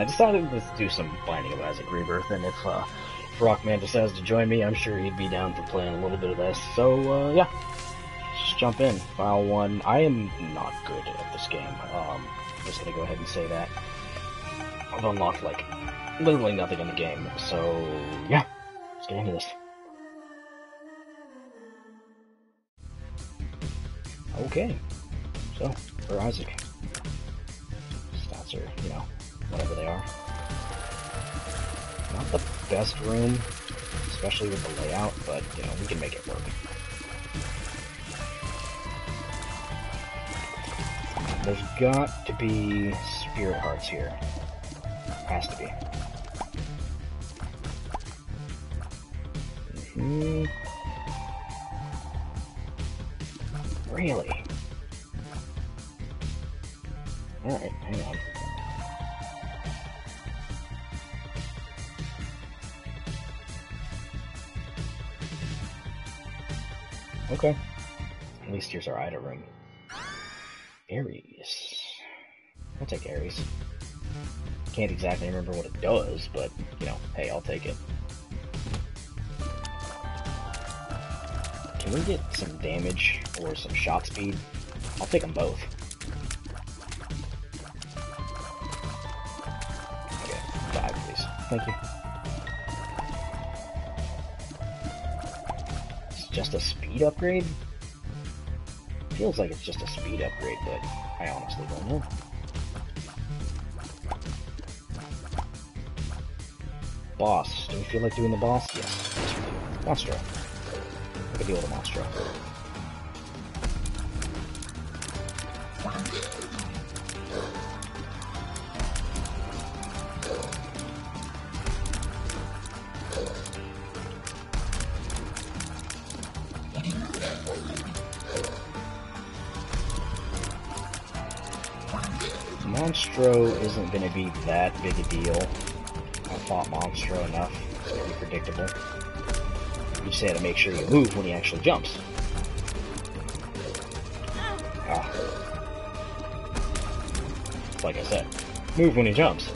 I decided to do some Binding of Isaac Rebirth, and if, uh, Rockman decides to join me, I'm sure he'd be down for playing a little bit of this. So, uh, yeah, just jump in. File 1. I am not good at this game. Um, I'm just gonna go ahead and say that. I've unlocked, like, literally nothing in the game, so, yeah, let's get into this. Okay, so, for Isaac. Stats are, you know, whatever they are. Not the best room, especially with the layout, but, you know, we can make it work. There's got to be spirit hearts here. Has to be. hmm Really? Alright, hang on. Okay. At least here's our item room. Ares. I'll take Ares. Can't exactly remember what it does, but, you know, hey, I'll take it. Can we get some damage or some shot speed? I'll take them both. Okay, die please. Thank you. Just a speed upgrade? Feels like it's just a speed upgrade, but I honestly don't know. Boss. Do we feel like doing the boss? Yes. Monstro. Look at the old Monstro. Monstro isn't going to be that big a deal. I fought Monstro enough to be predictable. You just had to make sure you move when he actually jumps. Ah. Like I said, move when he jumps.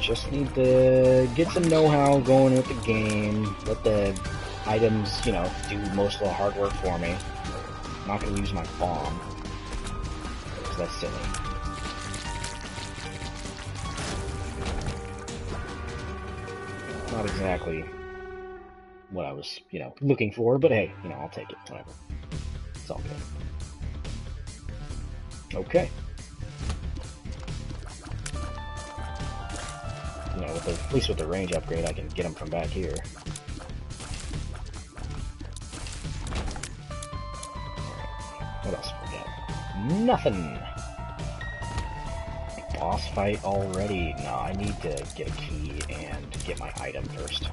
Just need to get some know-how going with the game, let the items, you know, do most of the hard work for me. Not to use my bomb. Because that's silly. Not exactly what I was, you know, looking for, but hey, you know, I'll take it, whatever. It's all good. Okay. You know, with the, at least with the range upgrade, I can get them from back here. Nothing! Boss fight already? No, I need to get a key and get my item first.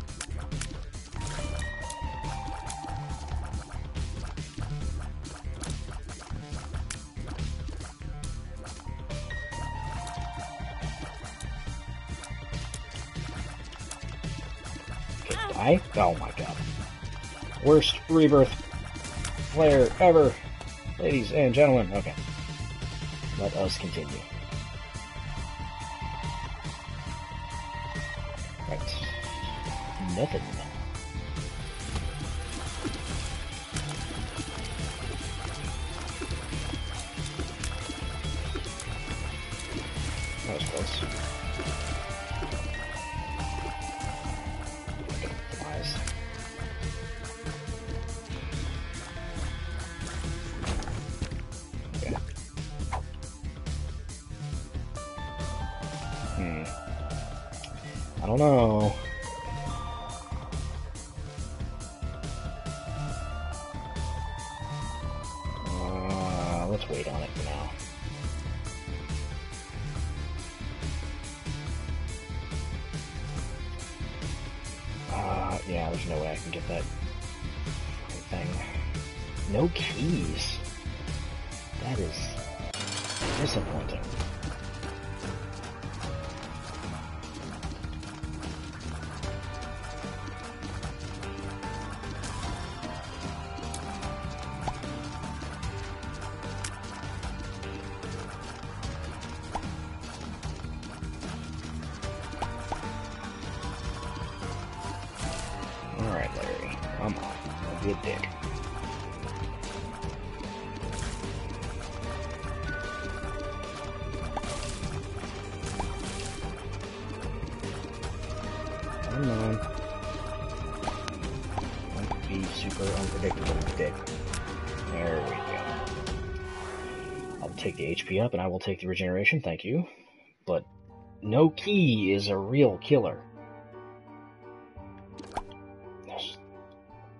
die? Oh my god. Worst rebirth player ever. Ladies and gentlemen, okay. Let us continue. Right. Nothing. That was close. I HP up and I will take the regeneration, thank you. But no key is a real killer. There's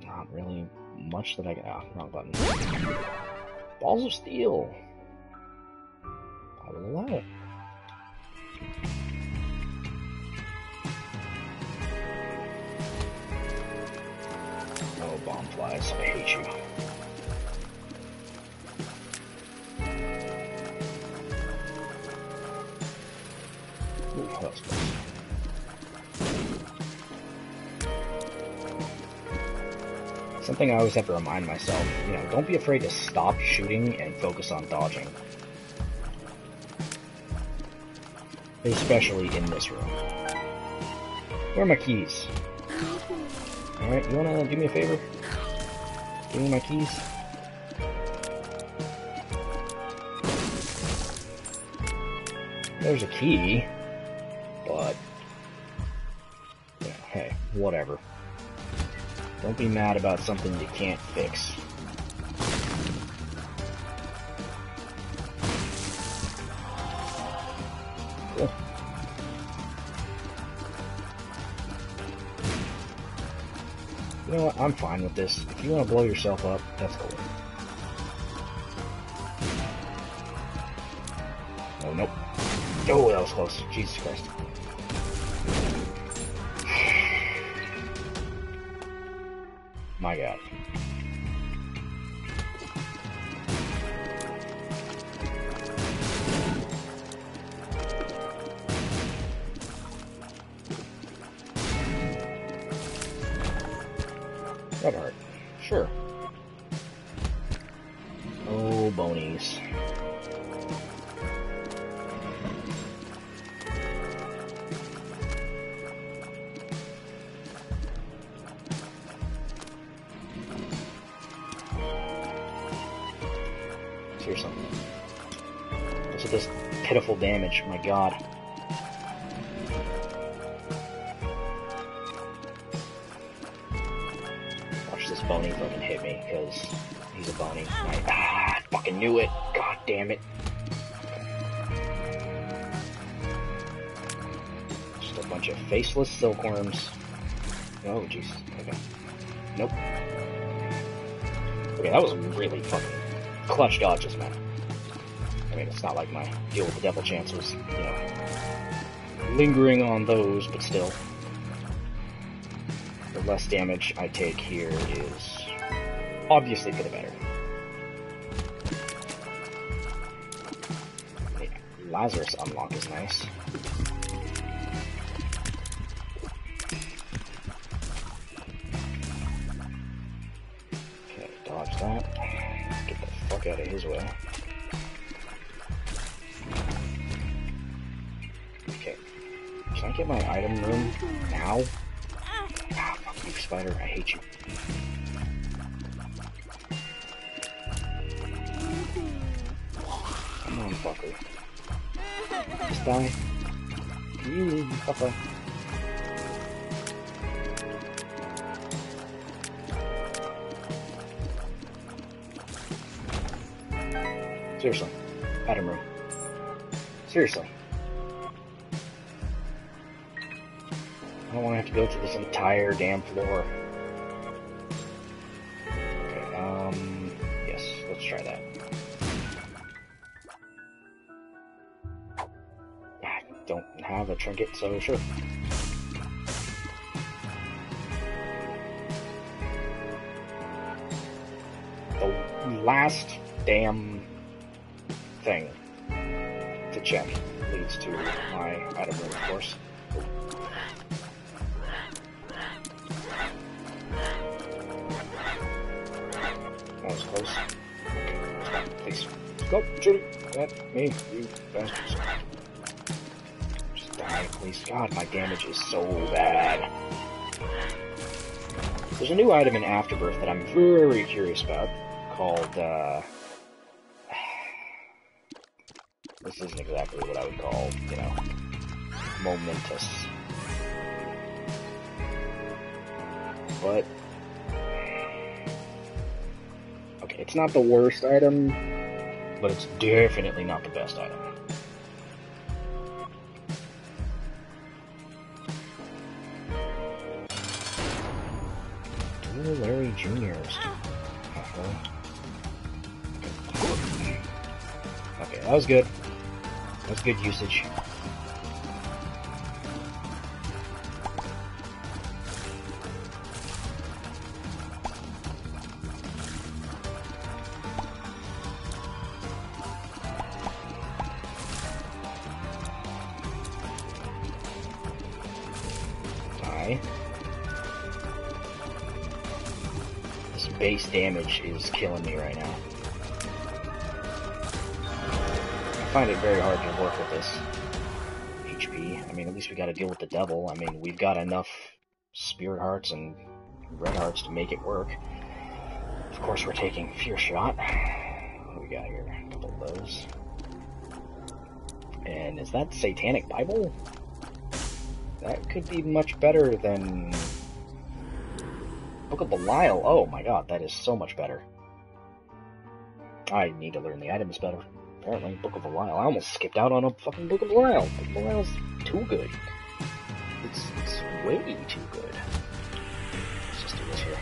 not really much that I can. Ah, wrong button. Balls of steel. I always have to remind myself, you know, don't be afraid to stop shooting and focus on dodging. Especially in this room. Where are my keys? Alright, you wanna do me a favor? Give me my keys. There's a key, but yeah, hey, whatever. Don't be mad about something you can't fix. You know what? I'm fine with this. If you want to blow yourself up, that's cool. Oh, nope. Oh, that was close. Jesus Christ. My god. God. Watch this bony fucking hit me, because he's a. I, ah, I fucking knew it. God damn it. Just a bunch of faceless silkworms. Oh, jeez. Okay. Nope. Okay, that was really fucking clutch dodges, man. Mean, it's not like my deal with the devil chance was, you know, lingering on those, but still. The less damage I take here is obviously for the better. Lazarus unlock is nice. Sure. The last damn thing damage is so bad. There's a new item in Afterbirth that I'm very curious about called, uh, this isn't exactly what I would call, you know, momentous. But, okay, it's not the worst item, but it's definitely not the best item. Larry Juniors. Uh-huh. Okay, that was good. That was good usage. Killing me right now. I find it very hard to work with this HP. I mean, at least we gotta deal with the devil. I mean, we've got enough spirit hearts and red hearts to make it work. Of course, we're taking Fear Shot. What we got here? A couple of those. And is that Satanic Bible? That could be much better than Book of Belial. Oh my god, that is so much better. I need to learn the items better. Apparently, Book of Belial. I almost skipped out on a fucking Book of Belial. Book of too good. It's, it's way too good. Let's just do this here.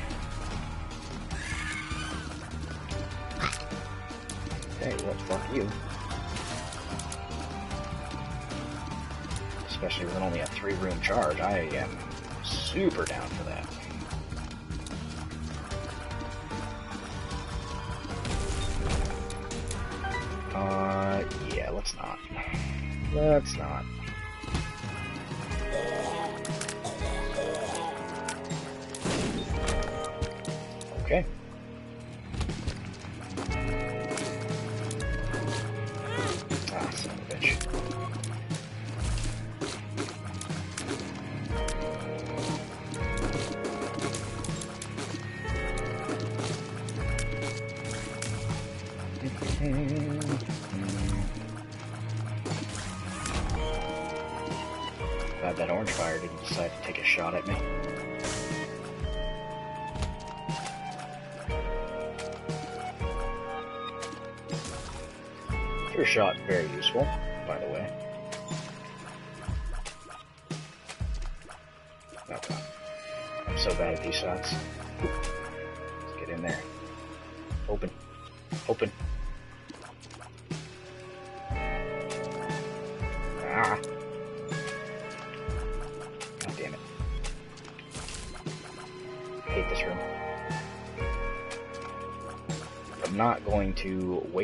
Hey, what fuck you? Especially with only a three room charge. I am super down for that. Uh, yeah, let's not. Let's not. Okay.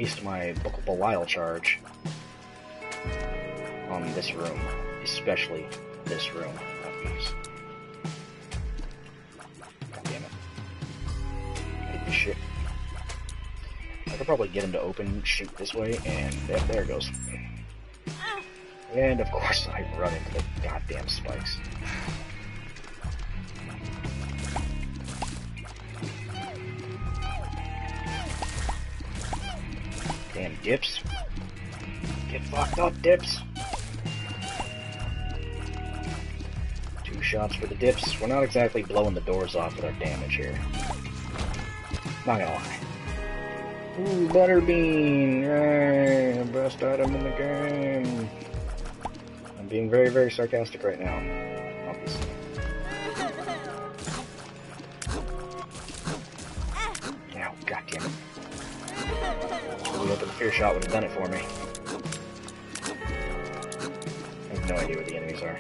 Waste my Book Belial charge on this room. Especially this room. Damn it. Shit. I could probably get him to open, shoot this way, and there it goes. And of course I run into the goddamn spikes. Dips. Get fucked up, dips. Two shots for the dips. We're not exactly blowing the doors off with our damage here. Not gonna lie. Ooh, Butterbean! Yay! Best item in the game! I'm being very, very sarcastic right now. Fear shot would have done it for me. I have no idea what the enemies are.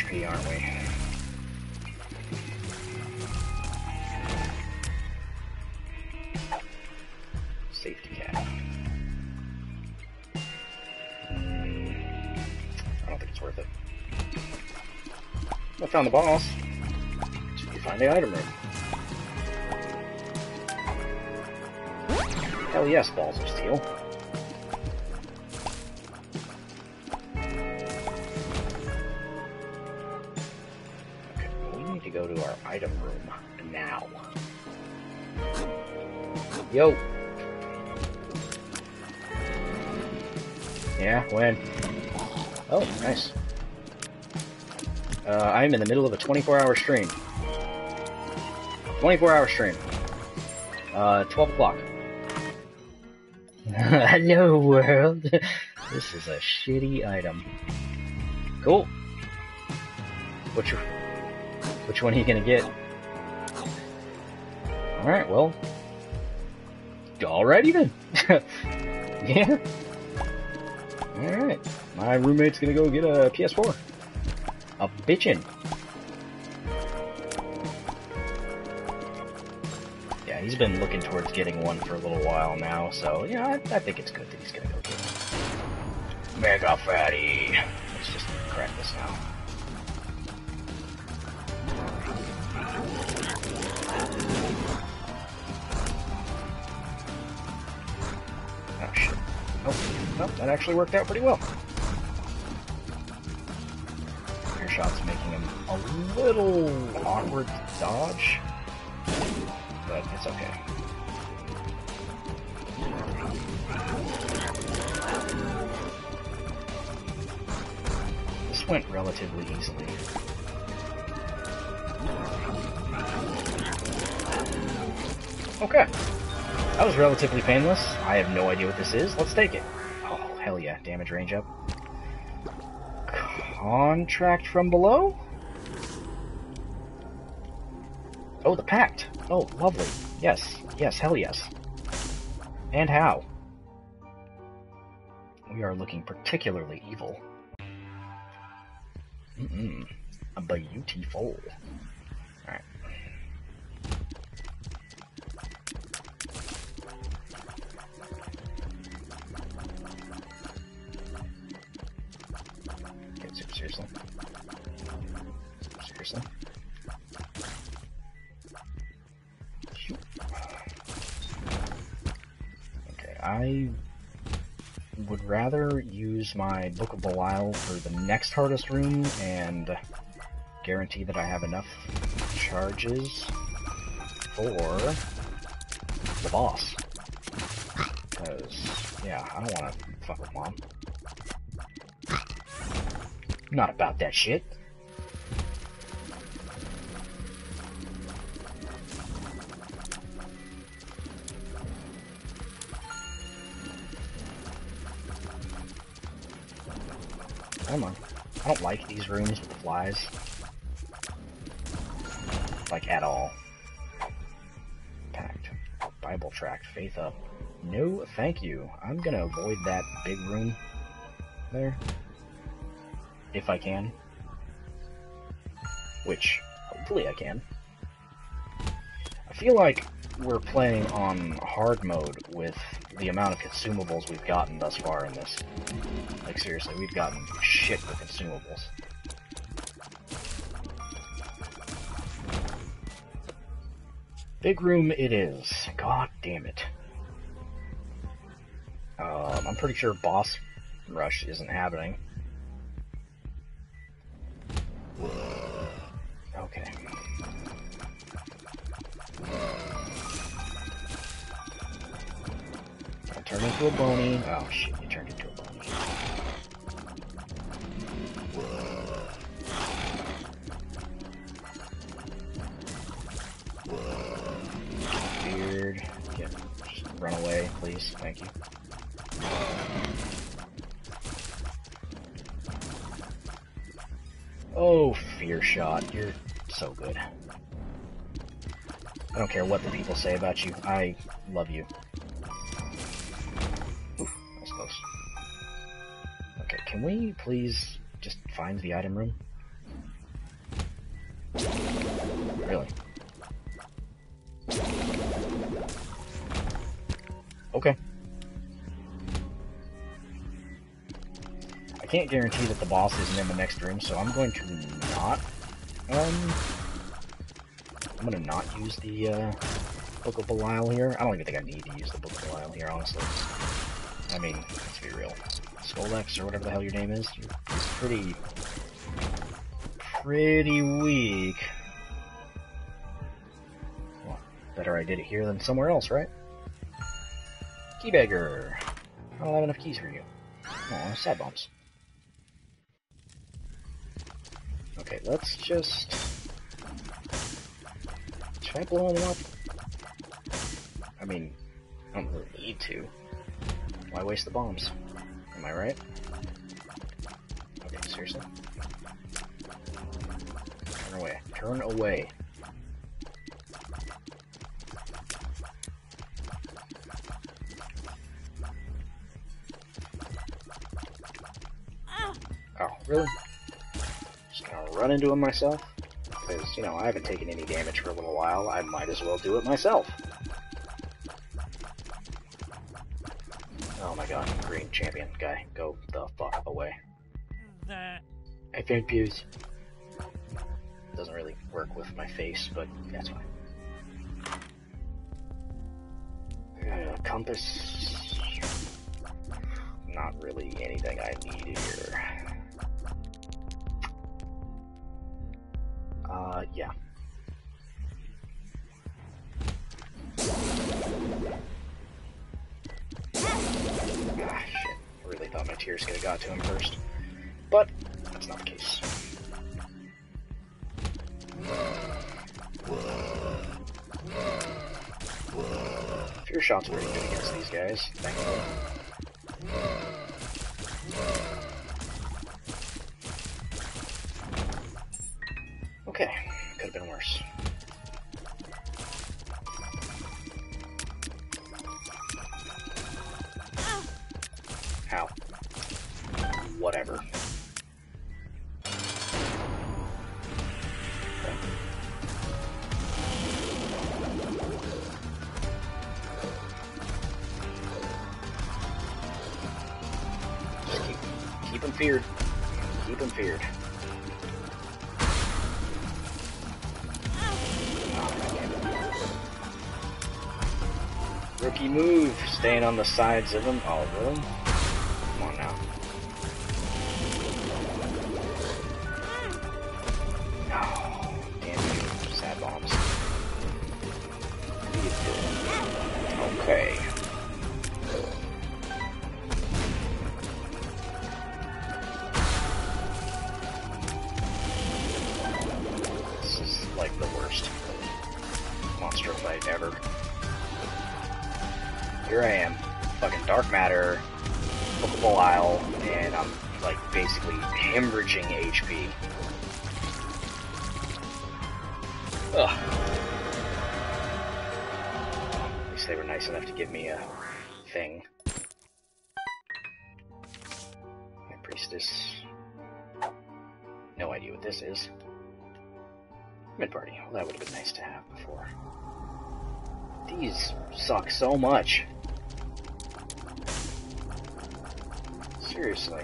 HP, aren't we? Safety cap. I don't think it's worth it. I found the boss. Just need find the item room. Hell yes, balls of steel. To our item room now. Yo. Yeah, when? Oh, nice. Uh, I'm in the middle of a 24-hour stream. 24-hour stream. Uh, 12 o'clock. Hello, world. this is a shitty item. Cool. Which, which one are you gonna get? Alright, well. Alrighty then. yeah. Alright. My roommate's gonna go get a PS4. A bitchin'. Yeah, he's been looking towards getting one for a little while now, so yeah, I, I think it's good that he's gonna go get one. Mega fatty. Let's just crack this now. Well, that actually worked out pretty well. Your shot's making him a little awkward to dodge, but it's okay. This went relatively easily. Okay. That was relatively painless. I have no idea what this is. Let's take it. Hell yeah. Damage range up. Contract from below? Oh, the pact. Oh, lovely. Yes. Yes, hell yes. And how? We are looking particularly evil. Mm-mm. Beautiful. I would rather use my Book of Belial for the next hardest room and guarantee that I have enough charges for the boss. Because, yeah, I don't want to fuck with mom. Not about that shit. Come on. I don't like these rooms with flies. Like, at all. Packed. Bible tract. Faith up. No, thank you. I'm gonna avoid that big room there. If I can. Which, hopefully I can. I feel like we're playing on hard mode with the amount of consumables we've gotten thus far in this. Like seriously, we've gotten shit for consumables. Big room it is. God damn it. Um, I'm pretty sure boss rush isn't happening. Okay. I turn into a bony. Oh shit, you turned into a bony. Beard. Get, just run away, please. Thank you. Oh, fear shot. You're so good. I don't care what the people say about you. I love you. Oof, that's close. Okay, can we please just find the item room? Really? Okay. I can't guarantee that the boss isn't in the next room, so I'm going to not, um, I'm gonna not use the, uh, Book of Belial here. I don't even think I need to use the Book of Belial here, honestly. I mean, let's be real. Scolex, or whatever the hell your name is, you're pretty, pretty weak. Well, better I did it here than somewhere else, right? Keybagger. I don't have enough keys for you. Oh, sad bombs. Okay, let's just... Should I blow them up? I mean, I don't really need to. Why waste the bombs? Am I right? Okay, seriously? Turn away. Turn away. Ah. Oh, really? Just gonna run into him myself? Because, you know, I haven't taken any damage for a little while. I might as well do it myself. Oh my god, green champion guy. Go the fuck away. I can't fuse. Doesn't really work with my face, but that's fine. Uh, compass. Not really anything I need here. Uh, yeah. Ah, shit. Really thought my tears could have got to him first. But, that's not the case. Fear shot's pretty good against these guys. Okay, could have been worse. How? Whatever. The sides of them, all really? Come and I'm like basically hemorrhaging HP. Ugh. At least they were nice enough to give me a thing. My priestess. No idea what this is. Mid party. Well, that would have been nice to have before. These suck so much. Seriously.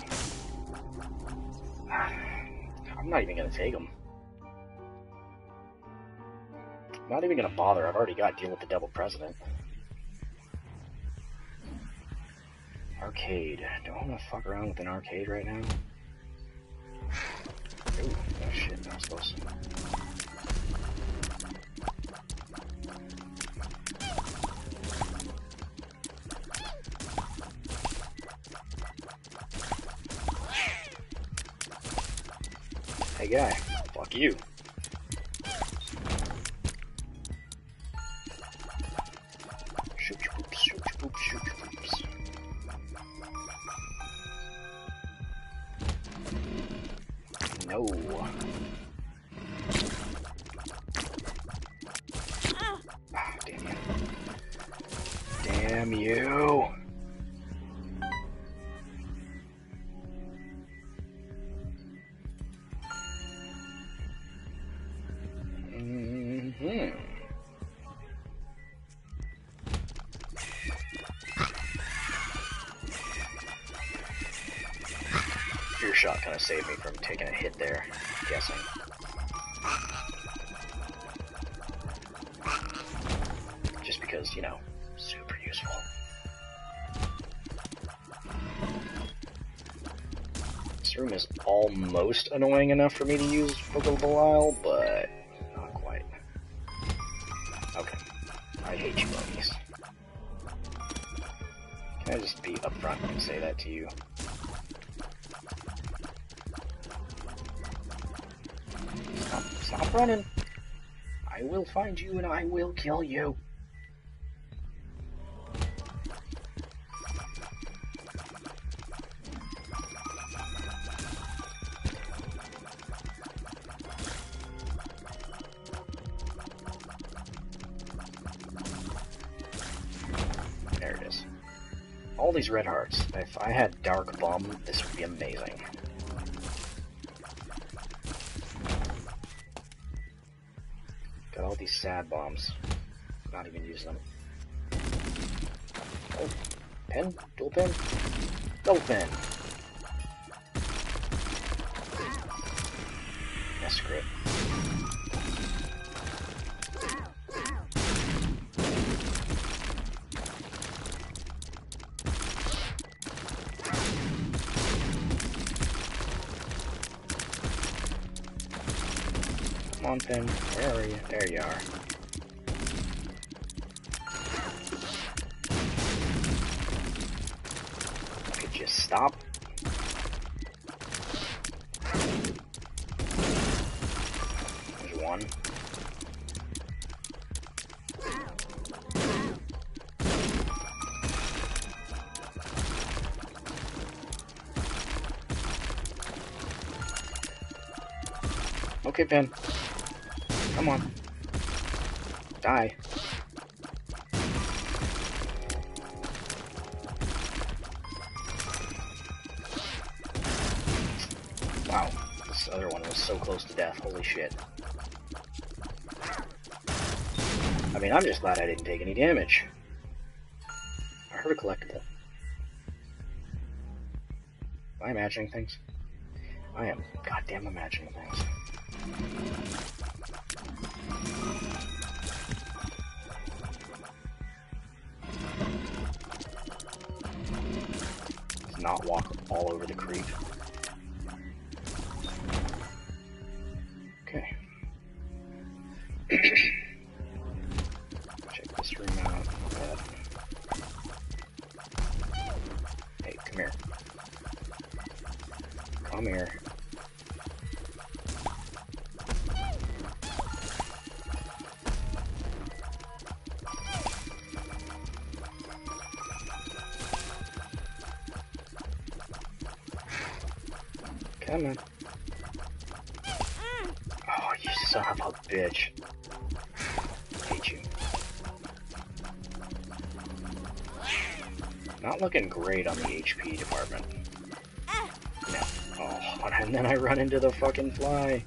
I'm not even gonna take them. Not even gonna bother. I've already got deal with the devil president. Arcade. Do I wanna fuck around with an arcade right now? Ooh, oh shit, not supposed to. Guy, fuck you. Saved me from taking a hit there, I'm guessing. Just because, you know, super useful. This room is almost annoying enough for me to use Book of Belial, but find you and I will kill you. There it is. All these red hearts. If I had Dark Pin? Double! Yes, screw it. Come on, Pin. Where are you? There you are. Okay, Pin. Come on. Die. Wow, this other one was so close to death. Holy shit. I mean, I'm just glad I didn't take any damage. I heard a collectible. Am I imagining things? I am goddamn imagining things. Let's not walk all over the creep. Okay. Great on the HP department. No. Oh, and then I run into the fucking fly.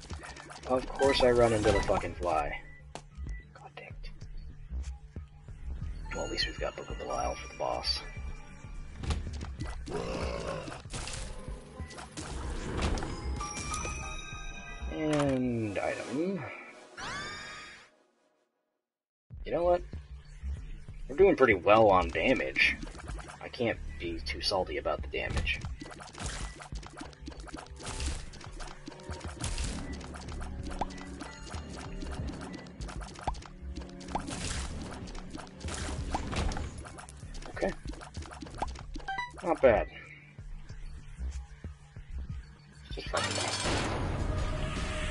Of course I run into the fucking fly. God dang it. Well, at least we've got Book of Belial for the boss. And item. You know what? We're doing pretty well on damage. Can't be too salty about the damage. Okay. Not bad.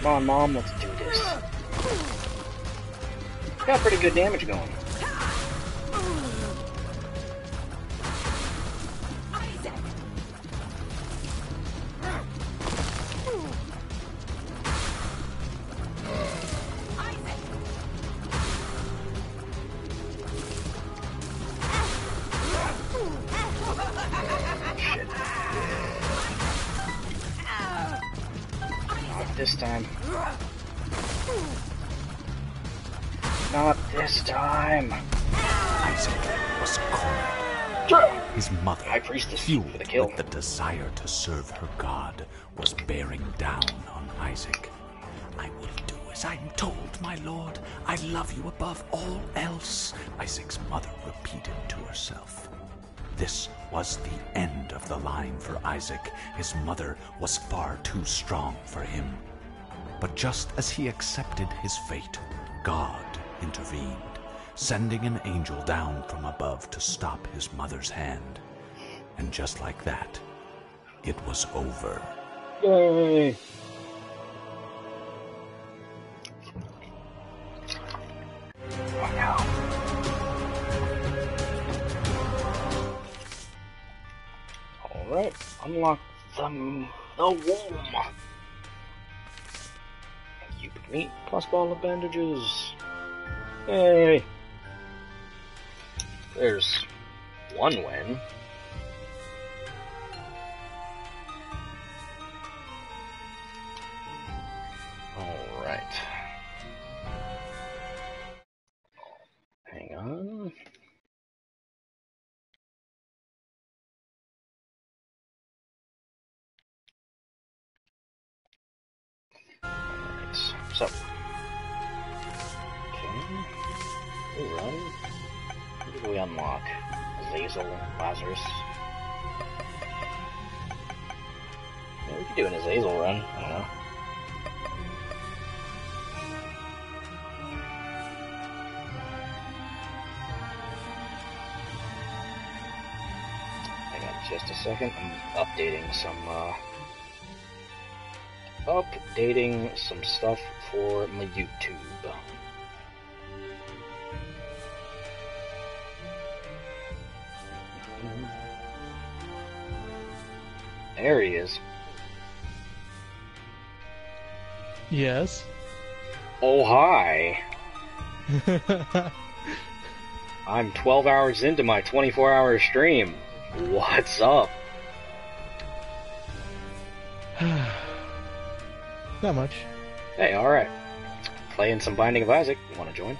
Come on, Mom, let's do this. Got pretty good damage going. Desire to serve her God, was bearing down on Isaac. I will do as I am told, my lord. I love you above all else, Isaac's mother repeated to herself. This was the end of the line for Isaac. His mother was far too strong for him. But just as he accepted his fate, God intervened, sending an angel down from above to stop his mother's hand. And just like that, it was over. Yay! Alright, unlock the, the womb. Cupid meat plus ball of bandages. Yay! There's one win. Alright. Hang on. So. Okay. We run. Who did we unlock? Azazel, Lazarus. Yeah, we could do an Azazel run. I don't know. Just a second. I'm updating some, uh, updating some stuff for my YouTube. There he is. Yes. Oh, hi. I'm 12 hours into my 24 hour stream. What's up? Not much. Hey, alright. Playing some Binding of Isaac. You want to join?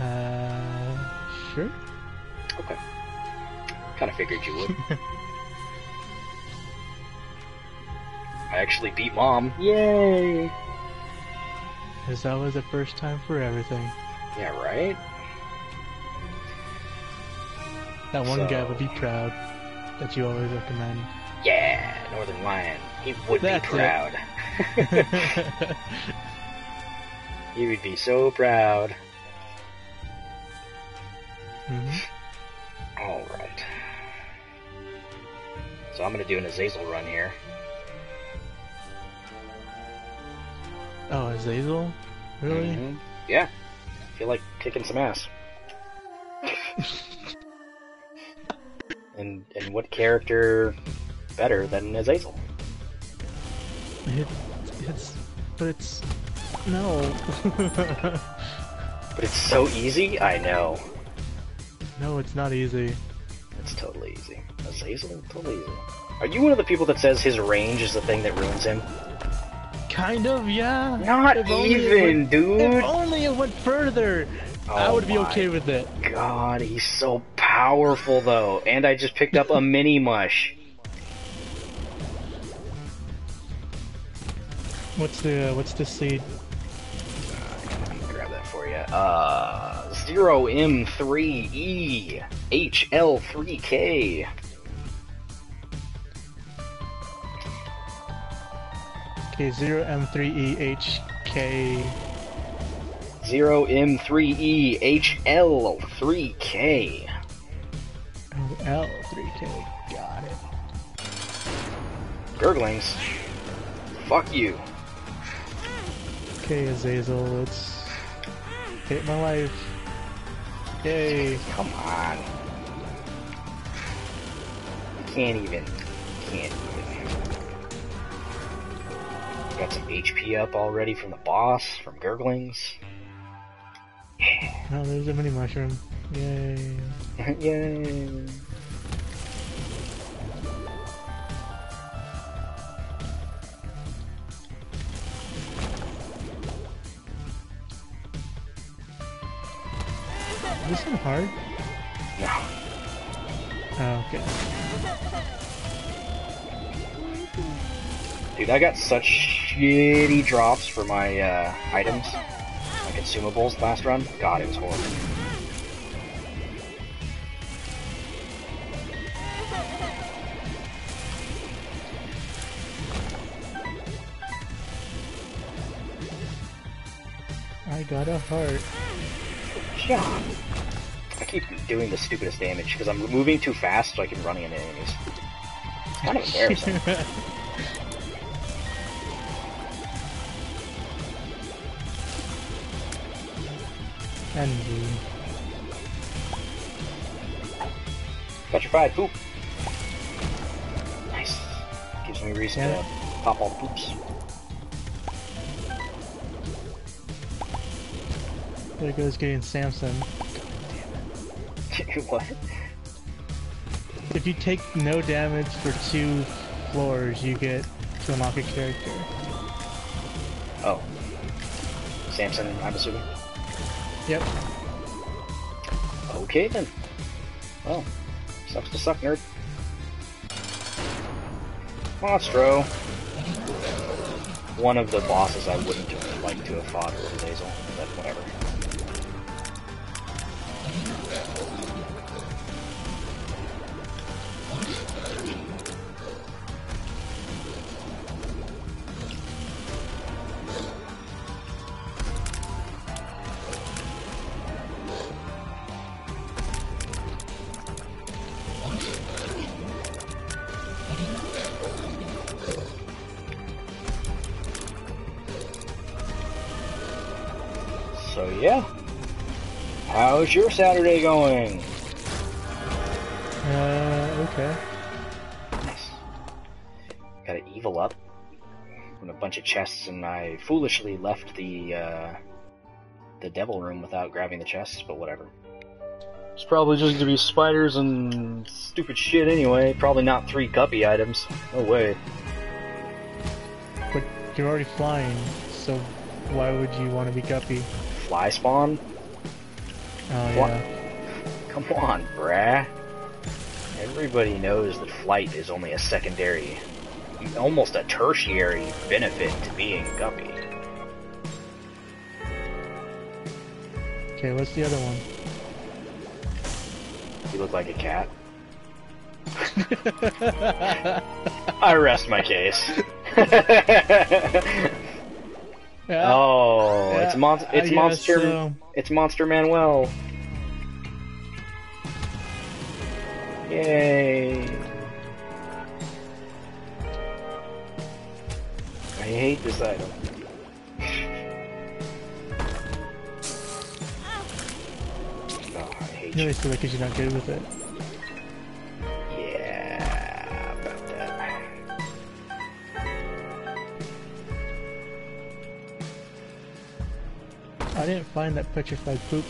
Uh, sure. Okay. Kind of figured you would. I actually beat mom. Yay! Because that was the first time for everything. Yeah, right? That one guy would be proud that you always recommend. Yeah, Northern Lion. He would That's be proud. he would be so proud. hmm Alright. So I'm gonna do an Azazel run here. Oh, Azazel? Really? Mhm. Yeah. feel like kicking some ass. and and what character better than Azazel? It, it's, but it's no, But it's so easy. I know. no, it's not easy. It's totally easy. Azazel, totally easy. Are you one of the people that says his range is the thing that ruins him? Kind of, yeah. Not If even, went- dude. If only it went further, I Oh would be okay with it. God, he's so powerful though. And I just picked up a mini mush. What's the what's the seed? Me grab that for you. Uh, zero M three E H L three K. Okay, zero M three E H K. Zero M three E H L three K. Oh, L three K. Got it. Gurglings. Fuck you. Okay, Azazel, let's hit my life. Yay! Come on. Can't even. Can't even. Got some HP up already from the boss, from Gurglings. Oh, there's a mini mushroom. Yay! Yay. Is this one hard? No. Oh, okay. Dude, I got such shitty drops for my uh, items, my consumables last run. God, it was horrible. I got a heart. Yeah. I keep doing the stupidest damage because I'm moving too fast so I keep running into enemies. It's kind of embarrassing. Envy. Petrified poop. Nice. Gives me reason Yeah. to pop all poops. There goes getting Samson. what? If you take no damage for two floors, you get to unlock a character. Oh. Samson, I'm assuming. Yep. Okay then. Well, sucks to suck, nerd. Monstro. One of the bosses I wouldn't like to have fought with Azazel, but whatever. Saturday going? Uh, okay. Nice. Got an evil up. And a bunch of chests, and I foolishly left the uh, the devil room without grabbing the chests, but whatever. It's probably just gonna be spiders and stupid shit anyway. Probably not three guppy items. No way. But you're already flying, so why would you want to be guppy? Fly spawn? Oh yeah. Come on, bruh. Everybody knows that flight is only a secondary, almost a tertiary benefit to being guppy. Okay, what's the other one? You look like a cat. I rest my case. Yeah, oh, yeah, it's mon- it's monster so. it's Monster Manual. Yay. I hate this item. Oh, I hate You always feel like you're not good with it. I didn't find that petrified poop.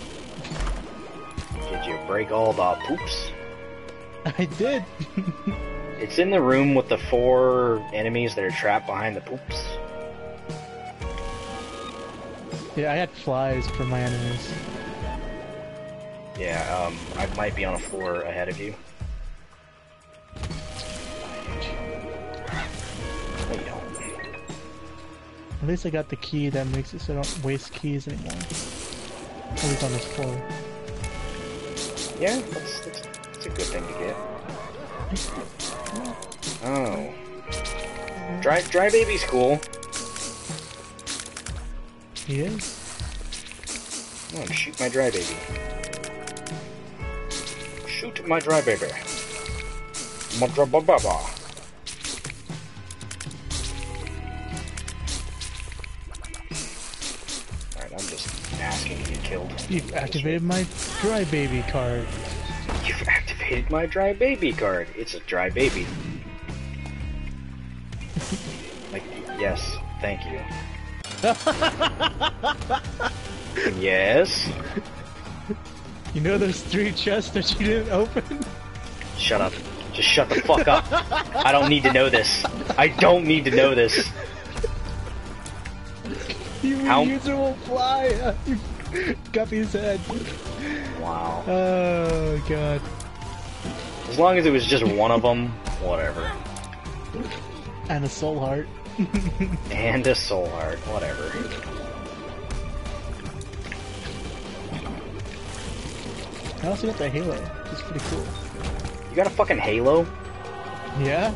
Did you break all the poops? I did. It's in the room with the four enemies that are trapped behind the poops. yeah, I had flies for my enemies. Yeah, um, I might be on a floor ahead of you. At least I got the key that makes it so I don't waste keys anymore. At least on this floor. Yeah, that's, that's, that's a good thing to get. Oh. Dry, dry baby's cool. He is? Oh, shoot my dry baby. Shoot my dry baby. Madrababa. gonna get killed. You've activated my dry baby card. You've activated my dry baby card. It's a dry baby. like, yes, thank you. yes. You know those three chests that you didn't open? Shut up. Just shut the fuck up. I don't need to know this. I don't need to know this. You How- user will fly. Guppy's head. Wow. Oh god. As long as it was just one of them, whatever. And a soul heart. And a soul heart, whatever. I also got the halo, is pretty cool. You got a fucking halo? Yeah?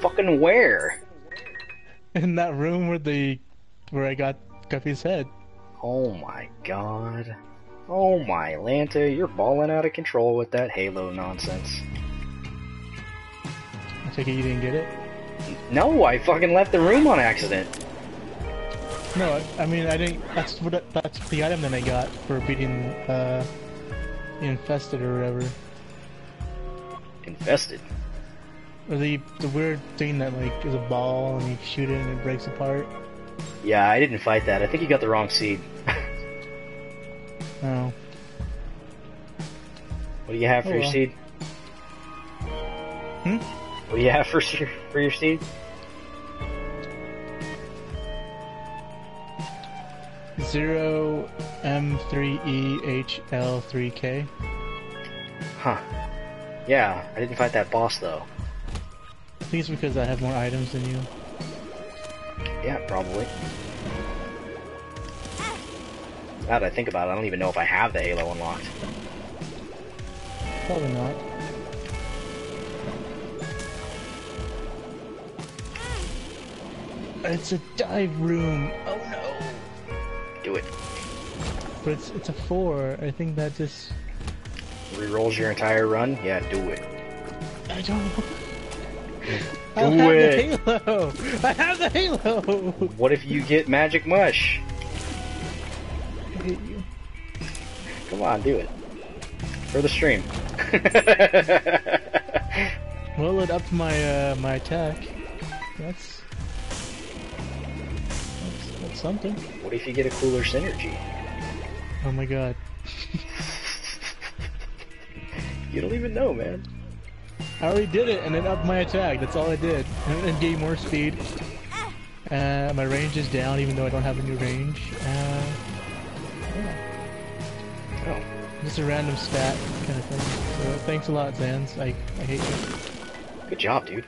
Fucking where? In that room where the where I got Guppy's head. Oh my god. Oh my Lanta, you're balling out of control with that halo nonsense. I take it you didn't get it? No, I fucking left the room on accident. No, I, I mean I didn't. That's what that's the item that I got for beating uh, infested or whatever, Infested. or the the weird thing that like is a ball and you shoot it and it breaks apart. Yeah, I didn't fight that. I think you got the wrong seed. Oh, What do you have for Oh, your well. seed? Hmm? What do you have for your, for your seed? zero M three E H L three K. Huh. Yeah, I didn't fight that boss though. I think it's because I have more items than you. Yeah, probably. Now that I think about it, I don't even know if I have the Halo unlocked. Probably not. It's a dice room. Oh no! Do it. But it's it's a four. I think that just Rerolls your entire run? Yeah, do it. I don't know. I have it. the halo. I have the halo. What if you get Magic Mush? I hate you. Come on, do it. For the stream. Well, it upped my uh, my attack. That's that's, that's something. what if you get a cooler synergy? Oh my god. You don't even know, man. I already did it, and then upped my attack. That's all I did, and it gave more speed. Uh, my range is down, even though I don't have a new range. Uh, yeah, Oh. just a random stat kind of thing. So thanks a lot, Zans. I I hate you. Good job, dude.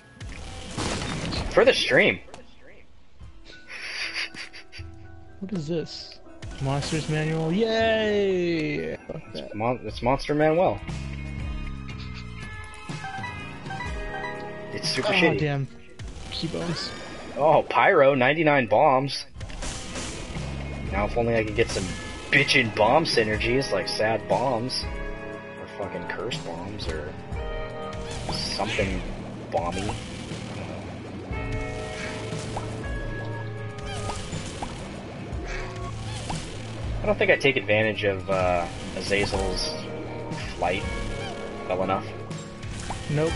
For the stream. What is this? Monsters Manual? Yay! That. Mon- it's Monster Manual. It's super Oh shitty. damn, keybones. Oh, Pyro, 99 bombs. Now if only I could get some bitchin' bomb synergies like sad bombs. Or fucking curse bombs or something bomby. I don't think I take advantage of uh, Azazel's flight well enough. Nope.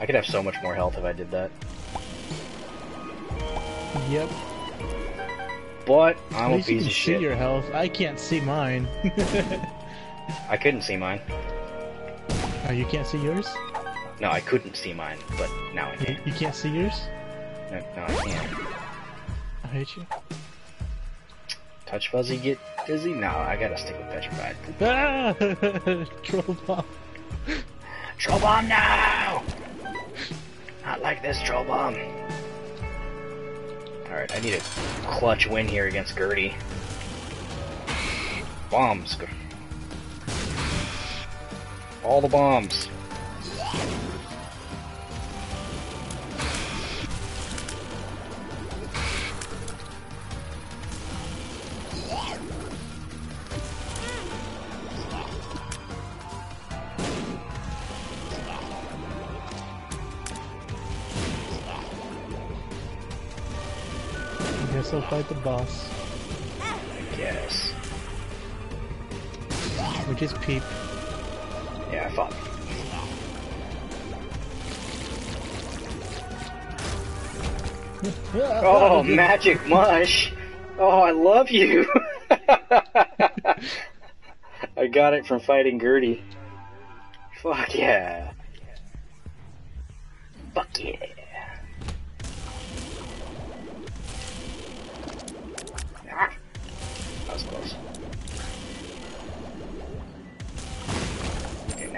I could have so much more health if I did that. Yep. But I'm a least you piece can of see shit. your health. I can't see mine. I couldn't see mine. oh, you can't see yours? No, I couldn't see mine, but now I You, can. you can't see yours? No, no, I can't. I hate you. Touch fuzzy, get dizzy? No, I gotta stick with petrified. Ah! Troll bomb. Troll bomb now! Not like this troll bomb. Alright, I need a clutch win here against Gurdy. Bombs. All the bombs. Boss, I guess. which is Peep. Yeah, I fought. Oh, magic mush! Oh, I love you! I got it from fighting Gurdy. Fuck yeah. Fuck yeah.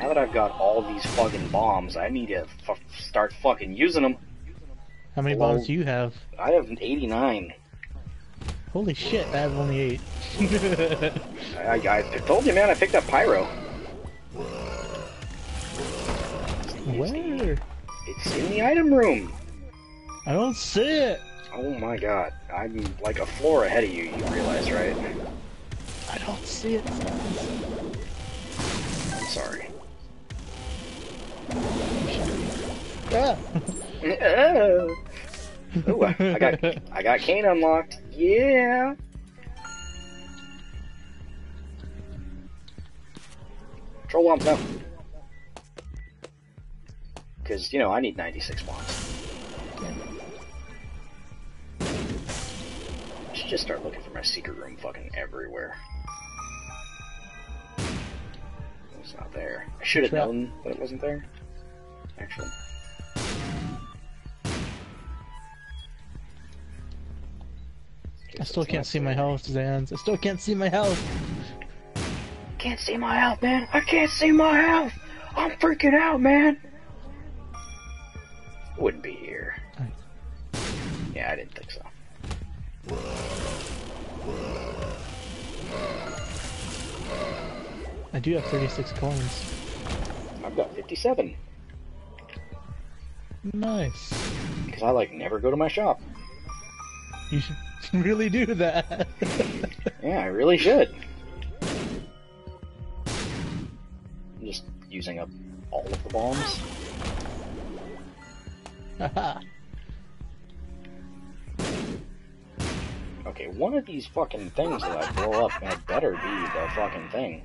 Now that I've got all these fucking bombs, I need to f- start fucking using them. How many bombs do you have? I have 89. Holy shit, I have only eight. I, I, I told you, man, I picked up Pyro. Where? It's in the item room. I don't see it. Oh my god. I'm like a floor ahead of you, you realize, right? I don't see it. I'm sorry. Ah. Ooh, I, I got I got Cain unlocked. Yeah. Troll Womp, no. Because, you know, I need 96 bombs. I should just start looking for my secret room fucking everywhere. It's not there. I should have known that it wasn't there. Actually. I still can't see my health, Zans. I still can't see my health. Can't see my health, man. I can't see my health. I'm freaking out, man. Wouldn't be here. Yeah, I didn't think so. I do have 36 coins. I've got 57 Nice. because I like never go to my shop. You should really do that. Yeah, I really should. I'm just using up all of the bombs. Haha. Okay, one of these fucking things that I blow up had better be the fucking thing.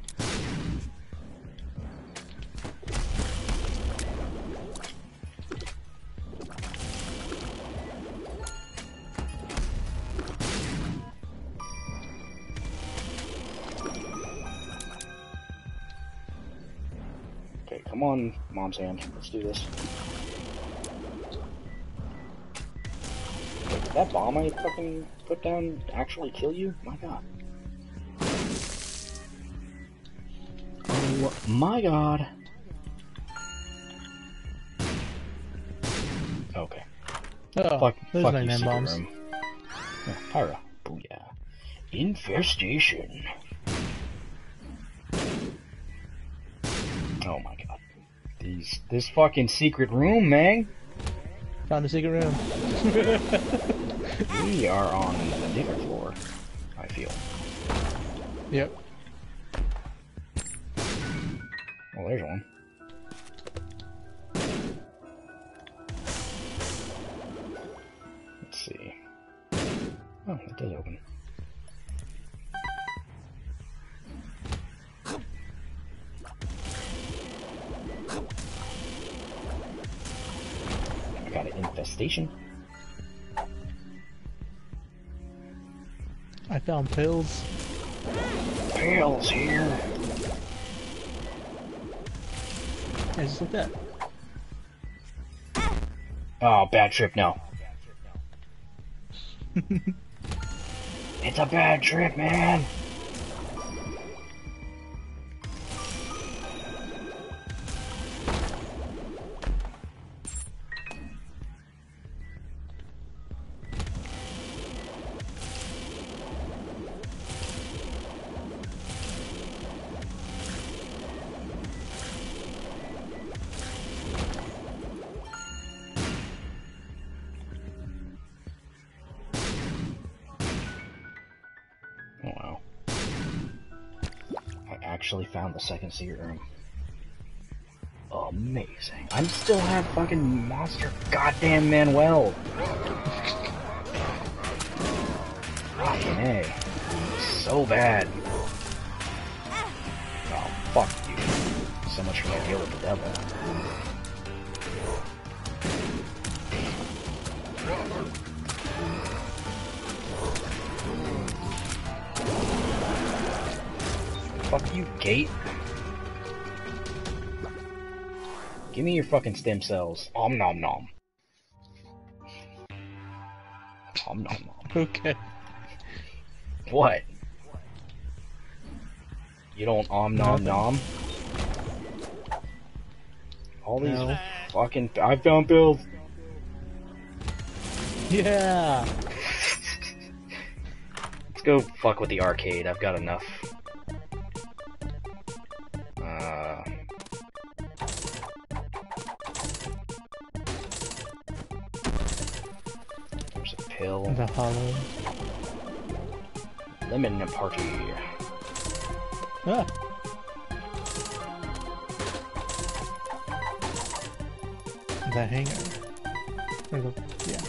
On, mom's hand. Let's do this. Wait, did that bomb I fucking put down actually kill you? My god. Oh my god. Okay. oh, fuck, there's fuck my you, nine bombs. room. Oh, yeah, Pyro. Booyah. Infestation. Oh my god. These, this fucking secret room, man. Found a secret room. We are on the different floor, I feel. Yep. Oh, there's one. Let's see. Oh, it does open. Infestation. I found pills. Pills here. Yeah, just like that. Oh, bad trip now. it's a bad trip, man. Actually found the second secret room. Amazing. I still have fucking monster goddamn Manual. Fucking A. So bad. Oh, fuck you. So much for my deal with the devil. Fuck you, gate. Give me your fucking stem cells. Om nom nom. Om nom nom. Okay. What? You don't om nom Nothing. nom? All these No. fucking. I found pills. Yeah. Let's go fuck with the arcade. I've got enough. Party. Ah. The hanger. Or the, yeah.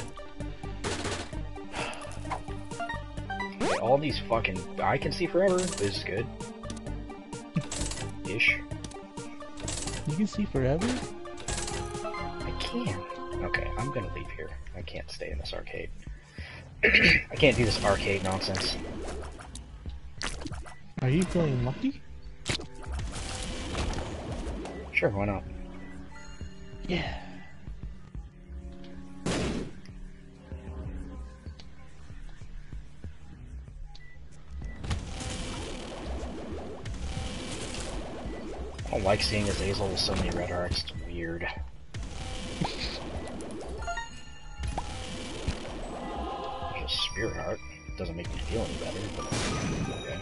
All these fucking. I can see forever. This is good. Ish. You can see forever? I can. Okay, I'm gonna leave here. I can't stay in this arcade. I can't do this arcade nonsense. Are you feeling lucky? Sure, why not? Yeah. I don't like seeing Azazel with so many red hearts. It's weird. A spirit heart. Doesn't make me feel any better, but okay.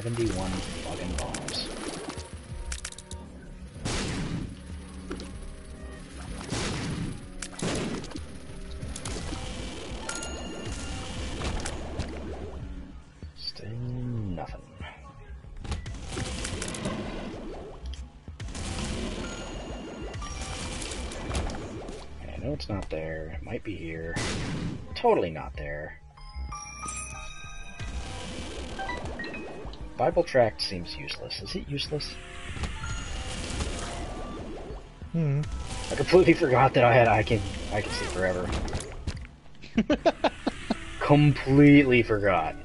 71 fucking bombs. Still nothing. Tract seems useless. Is it useless? Hmm. I completely forgot that I had I can I can see forever. completely forgot.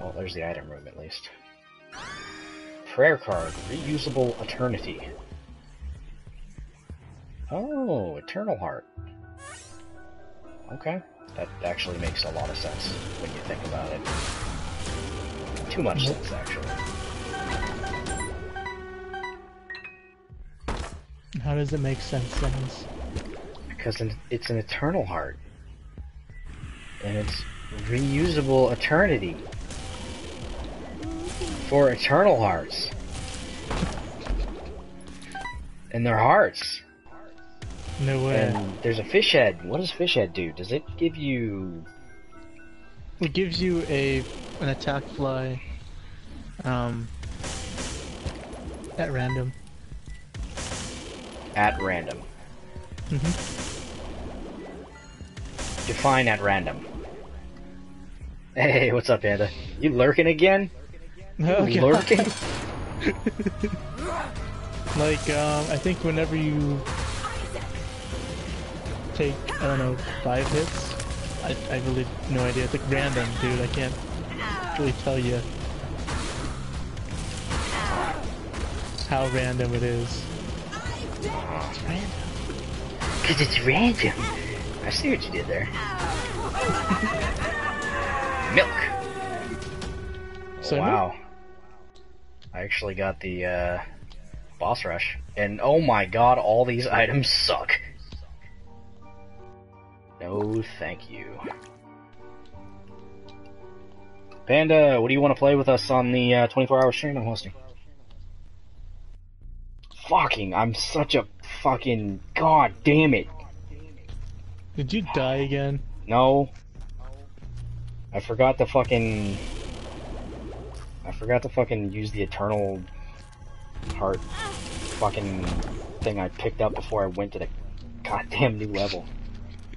Oh, there's the item room at least. Prayer card, reusable eternity. Oh, eternal heart. Okay, that actually makes a lot of sense when you think about it. Too much sense, actually. How does it make sense, Simmons? Because it's an eternal heart. And it's reusable eternity. For eternal hearts. And they're hearts. No way. And there's a fish head. What does fish head do? Does it give you It gives you a an attack fly um at random. at random? Mm-hmm. Define at random. Hey, what's up, Panda? You lurking again? You lurking? like um I think whenever you take I don't know five hits, I I really have no idea. It's like random, dude. I can't really tell you how random it is. It's random. Because it's random. I see what you did there. Milk. So wow. I actually got the uh, boss rush, and oh my god, all these items suck. No, thank you. Panda, what do you want to play with us on the uh, 24-hour stream I'm hosting? Fucking, I'm such a fucking god damn it. Did you die again? No. I forgot to fucking. I forgot to fucking use the eternal heart fucking thing I picked up before I went to the goddamn new level.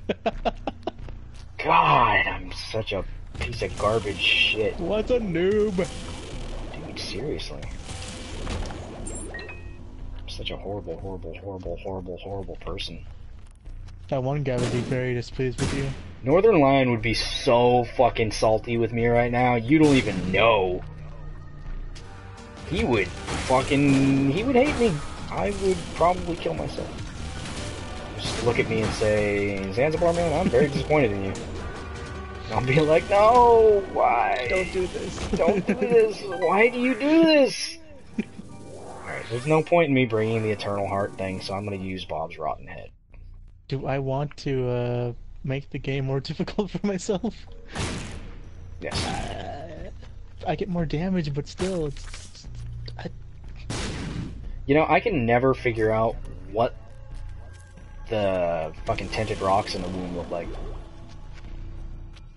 God, I'm such a piece of garbage shit. What a noob! Dude, seriously. I'm such a horrible, horrible, horrible, horrible, horrible person. That one guy would be very displeased with you. Northern Lion would be so fucking salty with me right now, you don't even know. He would fucking. He would hate me. I would probably kill myself. Just look at me and say, Zanzibar man, I'm very disappointed in you. I'll be like, no, why? Don't do this. Don't do this. Why do you do this? Alright, there's no point in me bringing the Eternal Heart thing, so I'm gonna use Bob's Rotten Head. Do I want to uh, make the game more difficult for myself? Yes. Uh, I get more damage, but still, it's. I, You know, I can never figure out what the fucking tinted rocks in the womb look like.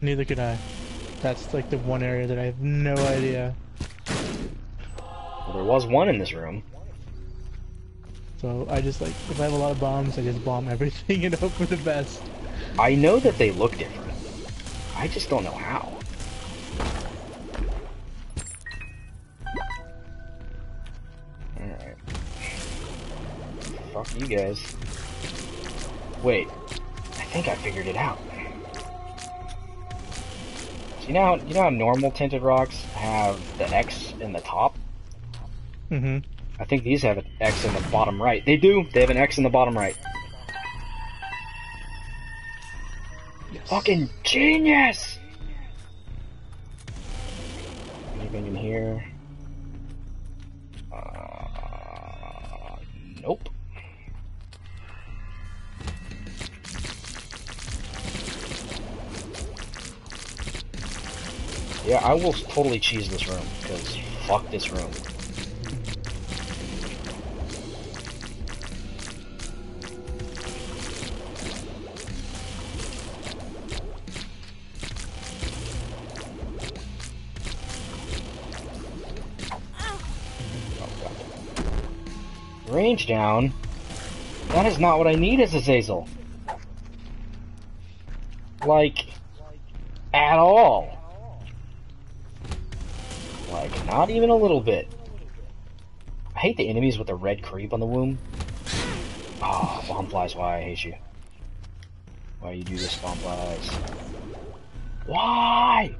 neither could I. That's like the one area that I have no idea. Well, there was one in this room. So I just like, if I have a lot of bombs, I just bomb everything and hope for the best. I know that they look different. I just don't know how. Alright. Fuck you guys. Wait. I think I figured it out. So you know how, you know how normal tinted rocks have the X in the top? Mm-hmm. I think these have an X in the bottom right. They do. They have an X in the bottom right. Yes. Fucking genius! Anything in here? Yeah, I will totally cheese this room, because fuck this room. Oh, Range down? That is not what I need as Azazel. Like, at all. Like, not even a little bit. I hate the enemies with the red creep on the womb. Oh, bomb flies, why I hate you. Why you do this, bomb flies? Why?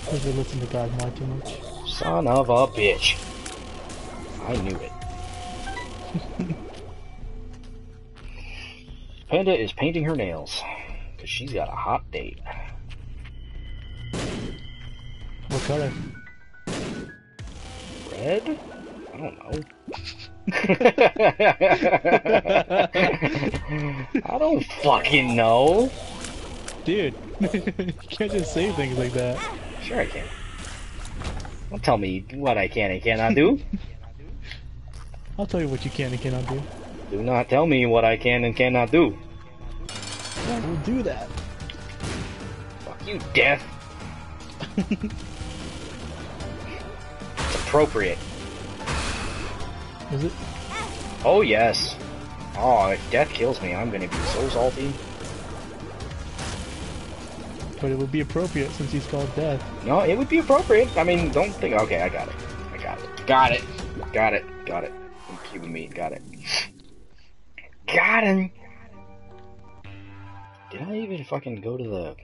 Because they listen to God Mod too much. Son of a bitch. I knew it. Panda is painting her nails. Because she's got a hot date. What color? Red? I don't know. I don't fucking know. Dude, you can't just say things like that. Sure I can. Don't tell me what I can and cannot do. I'll tell you what you can and cannot do. do not tell me what I can and cannot do. I will do that. Fuck you, death. It's appropriate. Is it? Oh yes. Oh, if death kills me, I'm gonna be so salty. But it would be appropriate since he's called Death. No, it would be appropriate. I mean, don't think. Okay, I got it. I got it. Got it. Got it. Got it. I'm Cuban meat. Got it. Got him. Did I even fucking go to the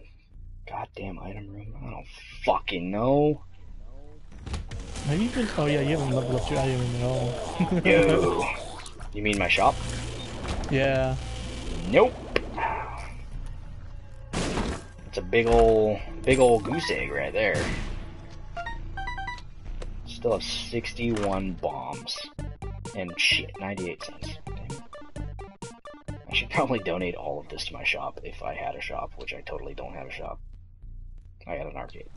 goddamn item room? I don't fucking know. Have you been? Oh yeah, you haven't leveled up your item at all. No. you mean my shop? yeah. Nope. It's a big old, big ol' goose egg right there. Still have 61 bombs. And shit, 98 cents. I should probably donate all of this to my shop if I had a shop, which I totally don't have a shop. I had an arcade.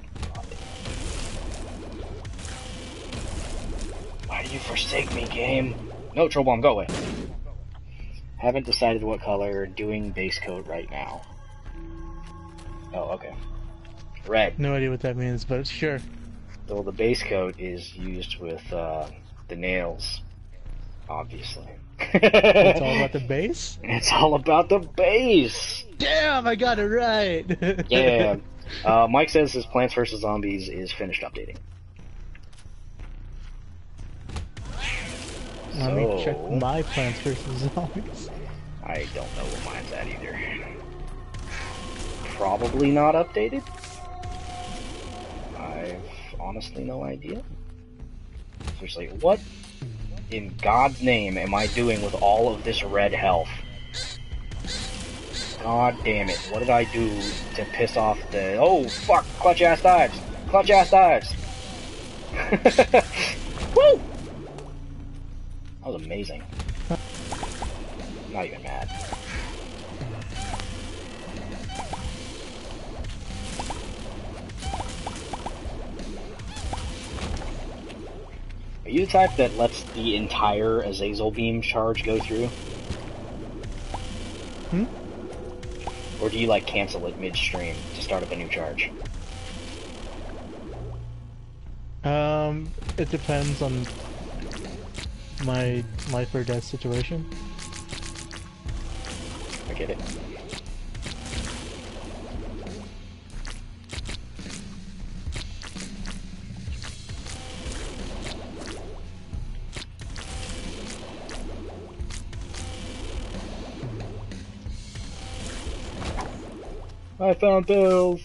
Why do you forsake me, game? No, Troll Bomb, go away. Haven't decided what color, doing base coat right now. Oh, okay. Red. No idea what that means, but sure. Well, the base coat is used with uh, the nails, obviously. It's all about the base? It's all about the base. Damn, I got it right! Yeah. Uh, Mike says his Plants vs Zombies is finished updating. Let me check my Plants vs. Zombies. I don't know where mine's at either. Probably not updated. I've honestly no idea. Seriously, what in God's name am I doing with all of this red health? God damn it, what did I do to piss off the. Oh, fuck! Clutch ass dives! Clutch ass dives! Woo! Was amazing. Not even mad. Are you the type that lets the entire Azazel beam charge go through? Hmm? Or do you like cancel it midstream to start up a new charge? Um, it depends on my life or death situation. I get it. I found pills.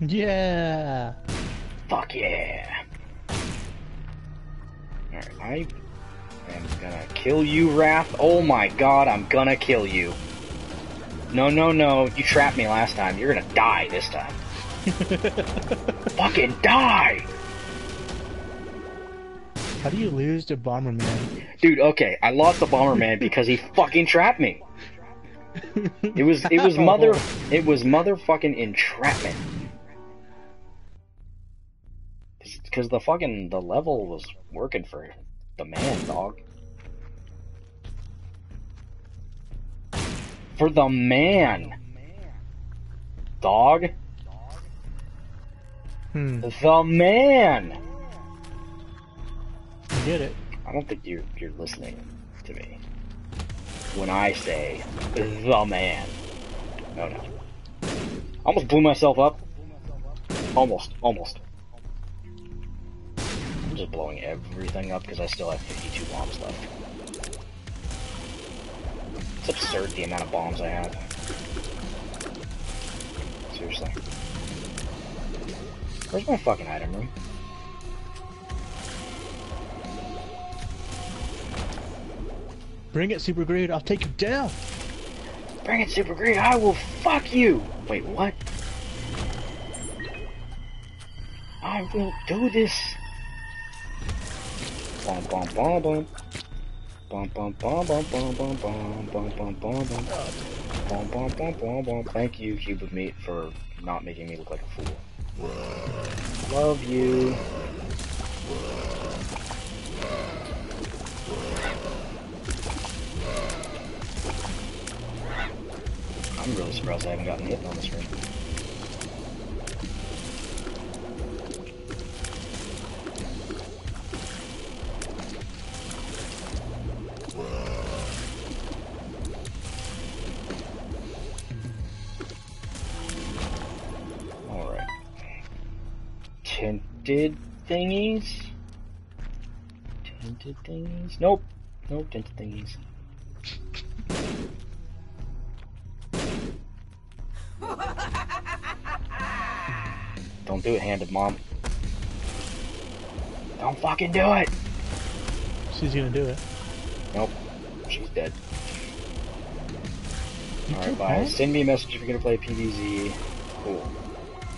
Yeah! Fuck yeah. Alright, I am gonna kill you, Wrath. Oh my god, I'm gonna kill you. No, no, no. You trapped me last time. You're gonna die this time. Fucking die! How do you lose to Bomberman? Dude, okay, I lost the Bomberman because he fucking trapped me. It was it was mother it was motherfucking entrapment. Because the fucking the level was working for the man, dog. For the man, dog. Hmm, The man. I get it. I don't think you're you're listening to me when I say the man. No, no. Almost blew myself up. Almost, almost. I'm just blowing everything up because I still have 52 bombs left. It's absurd the amount of bombs I have. Seriously. Where's my fucking item room? Bring it, Super Greed, I'll take you down! Bring it, Super Greed. I will fuck you. Wait, what? I will do this. Bum bum bum bum. Bum bum bum bum bum bum bum bum bum bum bum. Bum bum bum bum. Thank you, Cube of Meat, for not making me look like a fool. Love you. I'm really surprised I haven't gotten hit on this ring. Tinted thingies? Tinted thingies? Nope. Nope, tinted thingies. Don't do it, handed mom. Don't fucking do it! She's gonna do it. Nope. She's dead. Alright, bye. Send me a message if you're gonna play PVZ. Cool.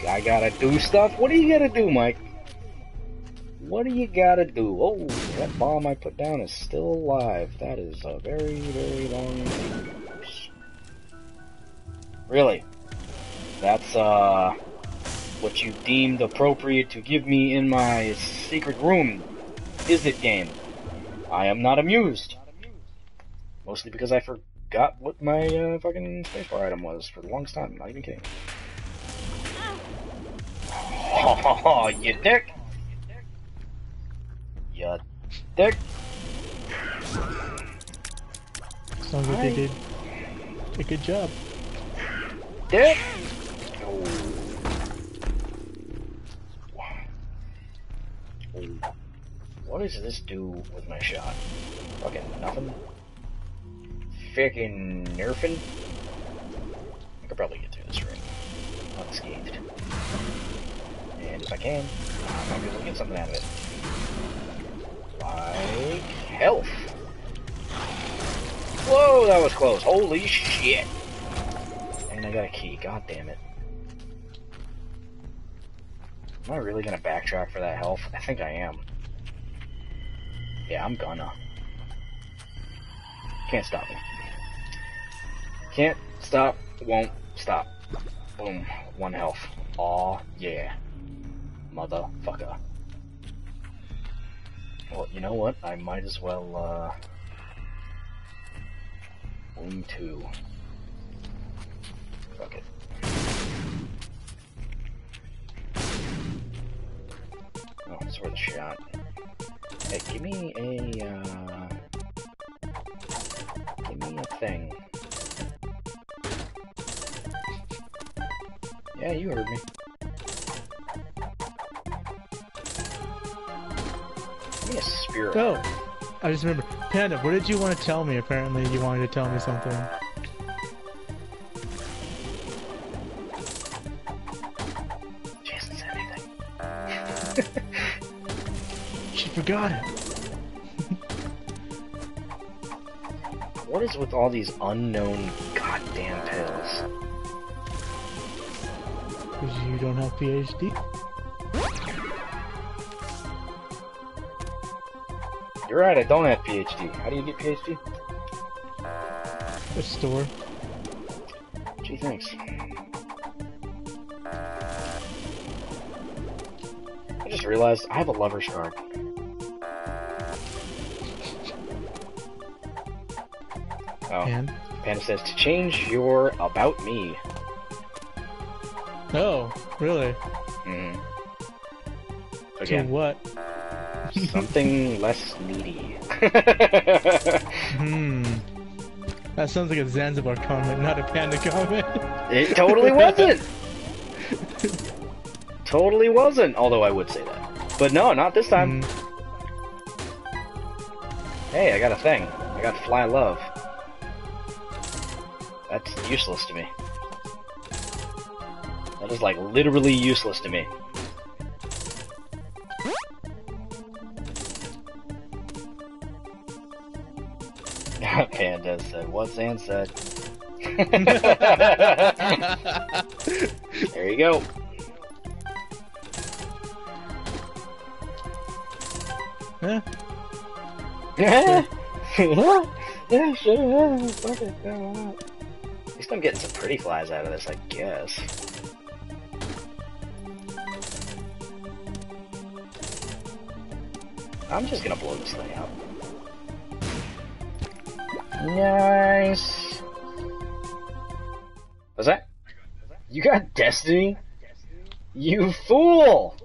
I gotta do stuff? What do you gotta do, Mike? What do you gotta do? Oh, that bomb I put down is still alive. That is a very, very long. Really? That's, uh, what you deemed appropriate to give me in my secret room, is it, game? I am not amused. Mostly because I forgot what my uh, fucking spacebar item was for the longest time. Not even kidding. Oh, you dick! You dick! Sounds like they did a good job. Dick! Oh. What does this do with my shot? Fucking nothing. Fucking nerfing. I could probably get through this ring unscathed. And if I can, I might be able to get something out of it. Like health. Whoa, that was close. Holy shit. And I got a key. God damn it. Am I really gonna backtrack for that health? I think I am. Yeah, I'm gonna. Can't stop me. Can't stop, won't stop. Boom. One health. Aw, yeah. Motherfucker. Well, you know what? I might as well, uh... Boom two. Fuck it. Oh, it's worth a shot. Hey, give me a, uh... Give me a thing. Yeah, you heard me. A spirit. Oh, I just remember. Panda, what did you want to tell me? Apparently, you wanted to tell me something. She said anything. She forgot it. What is with all these unknown goddamn pills? Because you don't have PhD. You're right, I don't have PhD. How do you get PhD? A store. Gee, thanks. I just realized I have a lover's card. Oh, And? Panda says to change your about me. Oh, really? Mm. To what? Something less needy. Hmm. That sounds like a Zanzibar comment, not a panda comment. It totally wasn't. totally wasn't. Although I would say that, but no, not this time. Hmm. Hey, I got a thing. I got fly love. That's useless to me. That is like literally useless to me. Panda said, what Zan said. there you go. Yeah, yeah, sure. Fuck it. yeah, why not? At least I'm getting some pretty flies out of this, I guess. I'm just gonna blow this thing up. Nice. What's that? You got Destiny? You fool!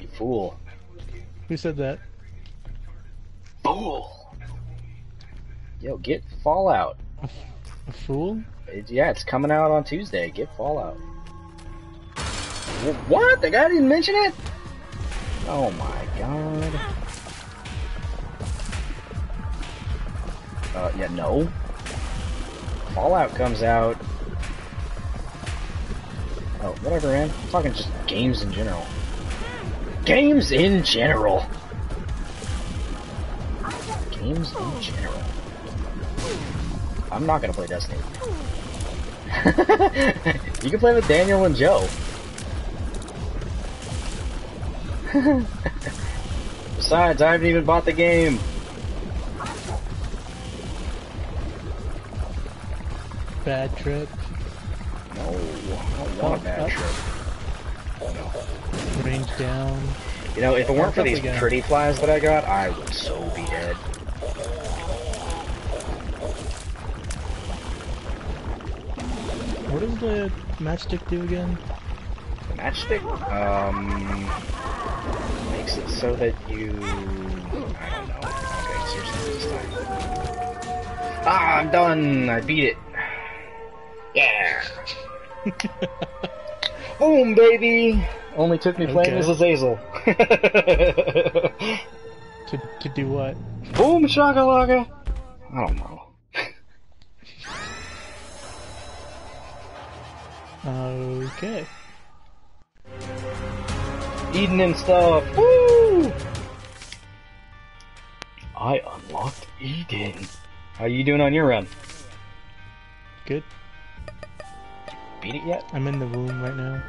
You fool. who said that? Fool! Yo, get Fallout. A fool? It- yeah, it's coming out on Tuesday. Get Fallout. What? The guy didn't mention it? Oh my god. Uh, yeah, no. Fallout comes out. Oh, whatever, man. I'm talking just games in general. Games in general. Games in general. I'm not gonna play Destiny. you can play with Daniel and Joe. Besides, I haven't even bought the game. Bad trip. No, I don't want a bad Oh, trip. Range down. You know, if it weren't for these pretty flies that I got, I would so be dead. What does the matchstick do again? The matchstick um, makes it so that you. I don't know. Okay, seriously, this time. Ah, I'm done. I beat it. Yeah. Boom, baby. Only took me playing Okay. as Azazel. To to do what? Boom, shakalaka. I don't know. Okay. Eating and stuff. Woo! I unlocked Eden. How are you doing on your run? Good. Beat it yet? I'm in the womb right now.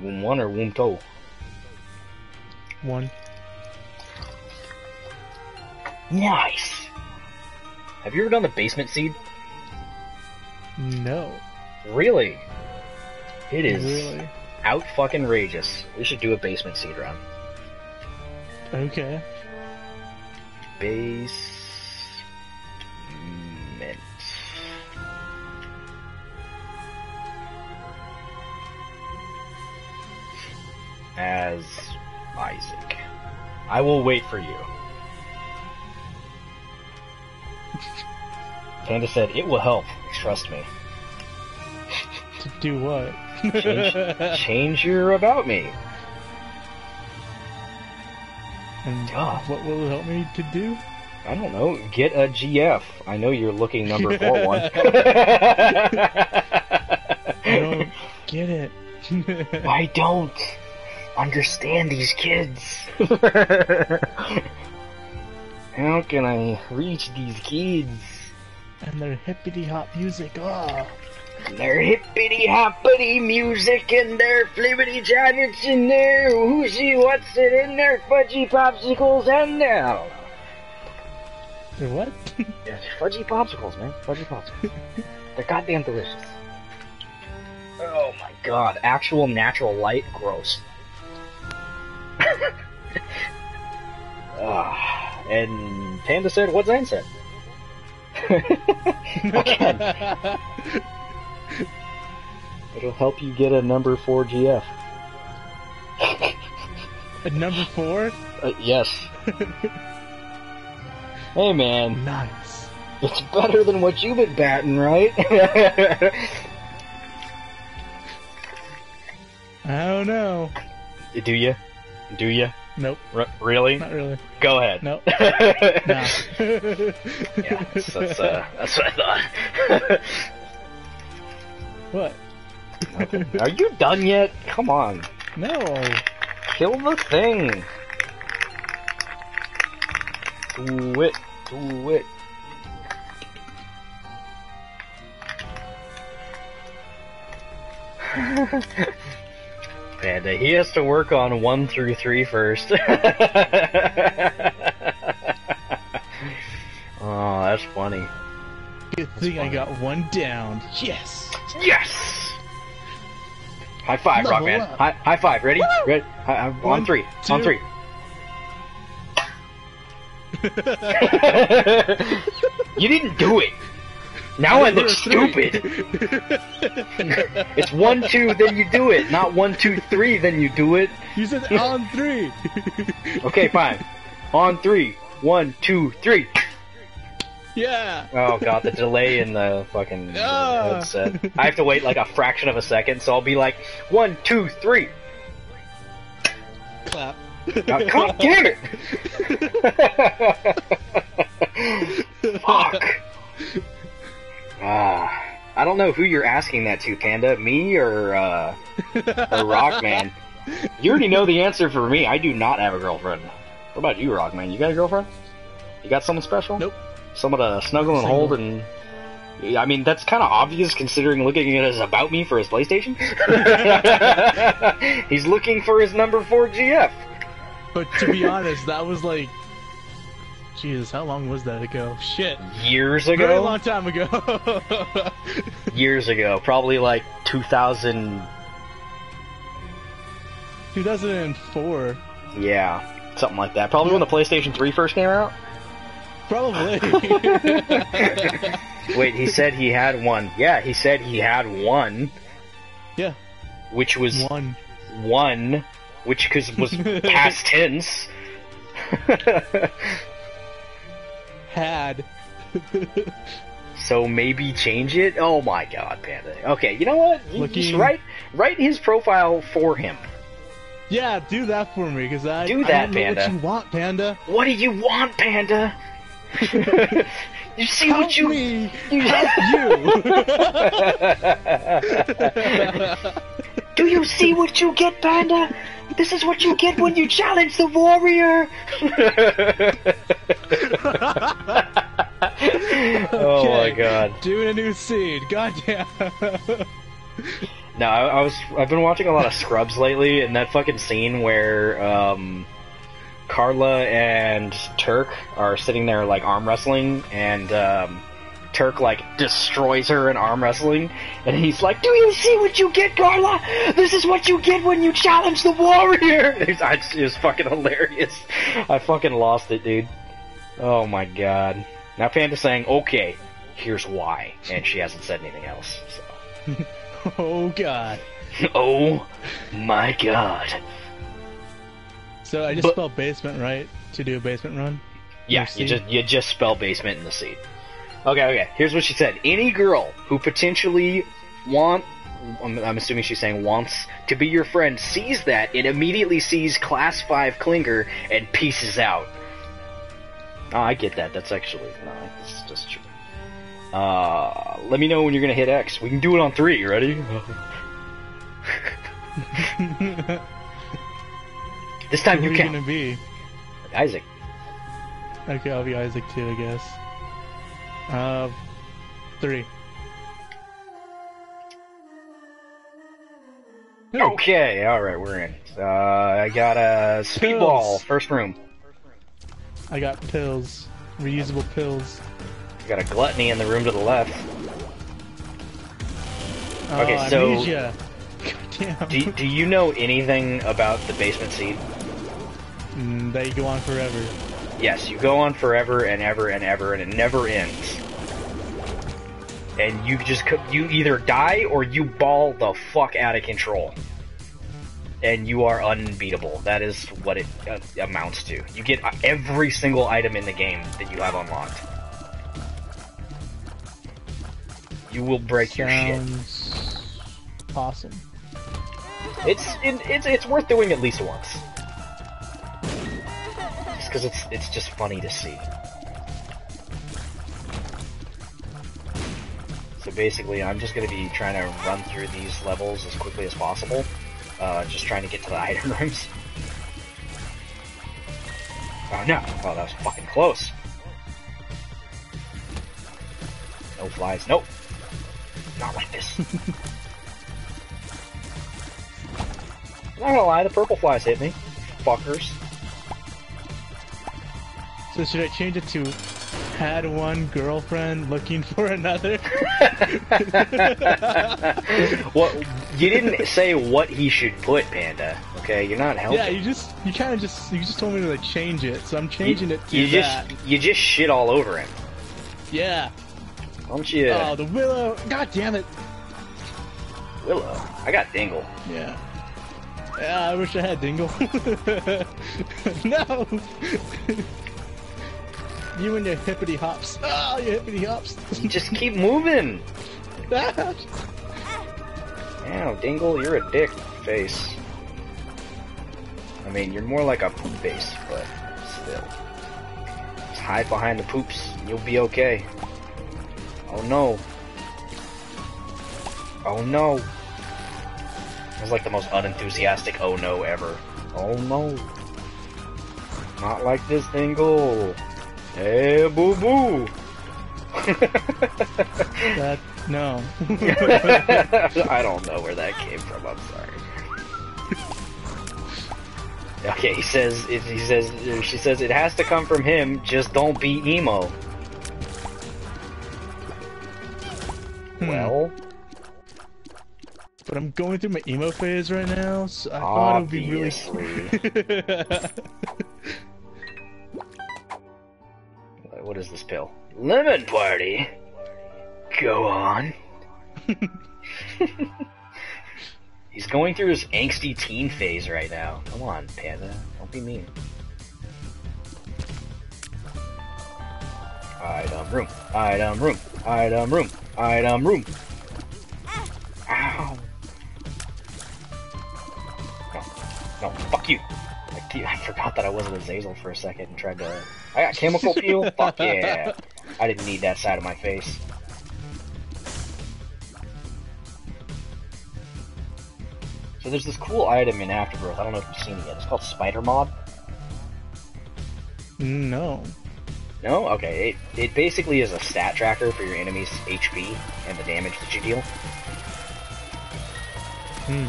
Womb one or womb two? One. Nice. Have you ever done the basement seed? No. Really? It is Really? out fucking rageous. We should do a basement seed run. Okay. Basement. As Isaac. I will wait for you. Panda said, it will help. Trust me. To do what? Change, change your about me. and Duh. what will it help me to do? I don't know. Get a GF. I know you're looking number four one. I don't get it. I don't understand these kids. How can I reach these kids? and their hippity hop music. Oh. Their hippity hoppity music and their flippity jabbits and their whooshy what's it in their fudgy popsicles and their What? yeah, fudgy popsicles, man. Fudgy popsicles. They're goddamn delicious. Oh my god, actual natural light, gross. Ah, and Panda said, what Zane said. It'll help you get a number 4 GF. At number four? Uh, yes. hey man, Nice. it's better than what you've been batting, right? I don't know. Do you? Do you? Nope. R- really? Not really. Go ahead. Nope. yeah, that's, that's, uh, that's what I thought. what? Are you done yet? Come on. No. Kill the thing. Do it. Do it. Panda, he has to work on one through three first. oh, that's funny. Good thing I got one down. Yes. Yes! High five, Level Rockman. up. High, high five. Ready? Ready? Hi- hi- on One, three. On three. you didn't do it. Now I, look stupid. it's one, two, then you do it. Not one, two, three, then you do it. you said on three. Okay, fine. On three. One, two, three. yeah. Oh god, the delay in the fucking Ah. headset. I have to wait like a fraction of a second, so I'll be like, one, two, three. Clap. God, God damn it! Fuck. Ah, I don't know who you're asking that to, Panda. Me or uh, or Rockman? You already know the answer for me. I do not have a girlfriend. What about you, Rockman? You got a girlfriend? You got someone special? Nope. Someone to snuggle and Single. hold and. I mean, that's kind of obvious considering looking at it as about me for his PlayStation. He's looking for his number four GF. But to be honest, that was like, Jesus, how long was that ago? Shit, Years very ago. long time ago. Years ago, probably like 2000. 2004, Yeah, something like that. Probably when the PlayStation 3 first came out. probably. Wait, he said he had one. Yeah, he said he had one, Yeah, which was one. one, which cause was past tense. Had. so maybe change it. Oh my god, Panda. Okay, you know what? You just Looking- write write his profile for him. Yeah, do that for me, because I, Do I that, know Panda. what you want, Panda. What do you want, Panda? you see Help what you me! you Help Do you see what you get, Panda? This is what you get when you challenge the warrior. oh my god. Doing a new seed. Goddamn. No, I, I was I've been watching a lot of Scrubs lately, and that fucking scene where um, Carla and Turk are sitting there like arm wrestling, and um, Turk like destroys her in arm wrestling, and he's like, "Do you see what you get, Carla? This is what you get when you challenge the warrior." It's, it's, it was fucking hilarious. I fucking lost it, dude. Oh my god. Now Panda's saying, "Okay, here's why," and she hasn't said anything else. So. oh god. Oh my god. So I just But- spelled basement right to do a basement run. Yeah, you just you just spell basement in the seed. Okay, okay. Here's what she said. Any girl who potentially want I'm, assuming she's saying wants to be your friend sees that and immediately sees class 5 clinger and pieces out. Oh, I get that. That's actually no, that's just true. Uh, let me know when you're gonna hit X. We can do it on three. Ready? this time Who you are you gonna be? Isaac. Okay, I'll be Isaac too, I guess. Uh, three. Okay, alright, we're in. Uh, I got a speedball, first room. I got pills. Reusable pills. I Got a gluttony in the room to the left. Oh, Okay, so-. Do, do you know anything about the basement seed? Mm, you go on forever. Yes, you go on forever and ever and ever, and it never ends. And you just you either die or you ball the fuck out of control, and you are unbeatable. That is what it uh, amounts to. You get uh, every single item in the game that you have unlocked. You will break your shit. Awesome. It's it, it's it's worth doing at least once. Just because it's it's just funny to see. So basically, I'm just going to be trying to run through these levels as quickly as possible. Uh, just trying to get to the item rooms. Oh no! Oh, that was fucking close. No flies. Nope. Not like this. I'm not gonna lie, the purple flies hit me. Fuckers. So should I change it to had one girlfriend looking for another? Well, you didn't say what he should put, Panda. Okay, you're not helping. yeah, you just you kind of just you just told me to like change it, so I'm you, changing it to you that. just you just shit all over him. Yeah. Don't you, Oh, the widow. God damn it. Widow? I got Dingle. Yeah. Yeah, I wish I had Dingle. no. you and your hippity hops. Oh, you hippity hops. Just keep moving. Ow, Dingle, you're a dick face. I mean, you're more like a poop face, but still. Just hide behind the poops, and you'll be okay. Oh no. Oh no. It was like the most unenthusiastic oh no ever. Oh no. Not like this, Dingle. Hey, boo boo. that no. I don't know where that came from. I'm sorry. Okay, he says. He says. She says it has to come from him. Just don't be emo. Hmm. Well, but I'm going through my emo phase right now, so I thought it would be really. what is this pill? Lemon party. Go on. He's going through his angsty teen phase right now. Come on, Panda. Don't be mean. Item room. Item room. Item room. Item room. Ow. No. No, fuck you. I, ke- I forgot that I wasn't Azazel for a second and tried to. I got chemical peel? Fuck yeah. I didn't need that side of my face. So there's this cool item in Afterbirth. I don't know if you've seen it yet. It's called Spider Mod. No. No? Okay. It, it basically is a stat tracker for your enemy's HP and the damage that you deal. Hmm.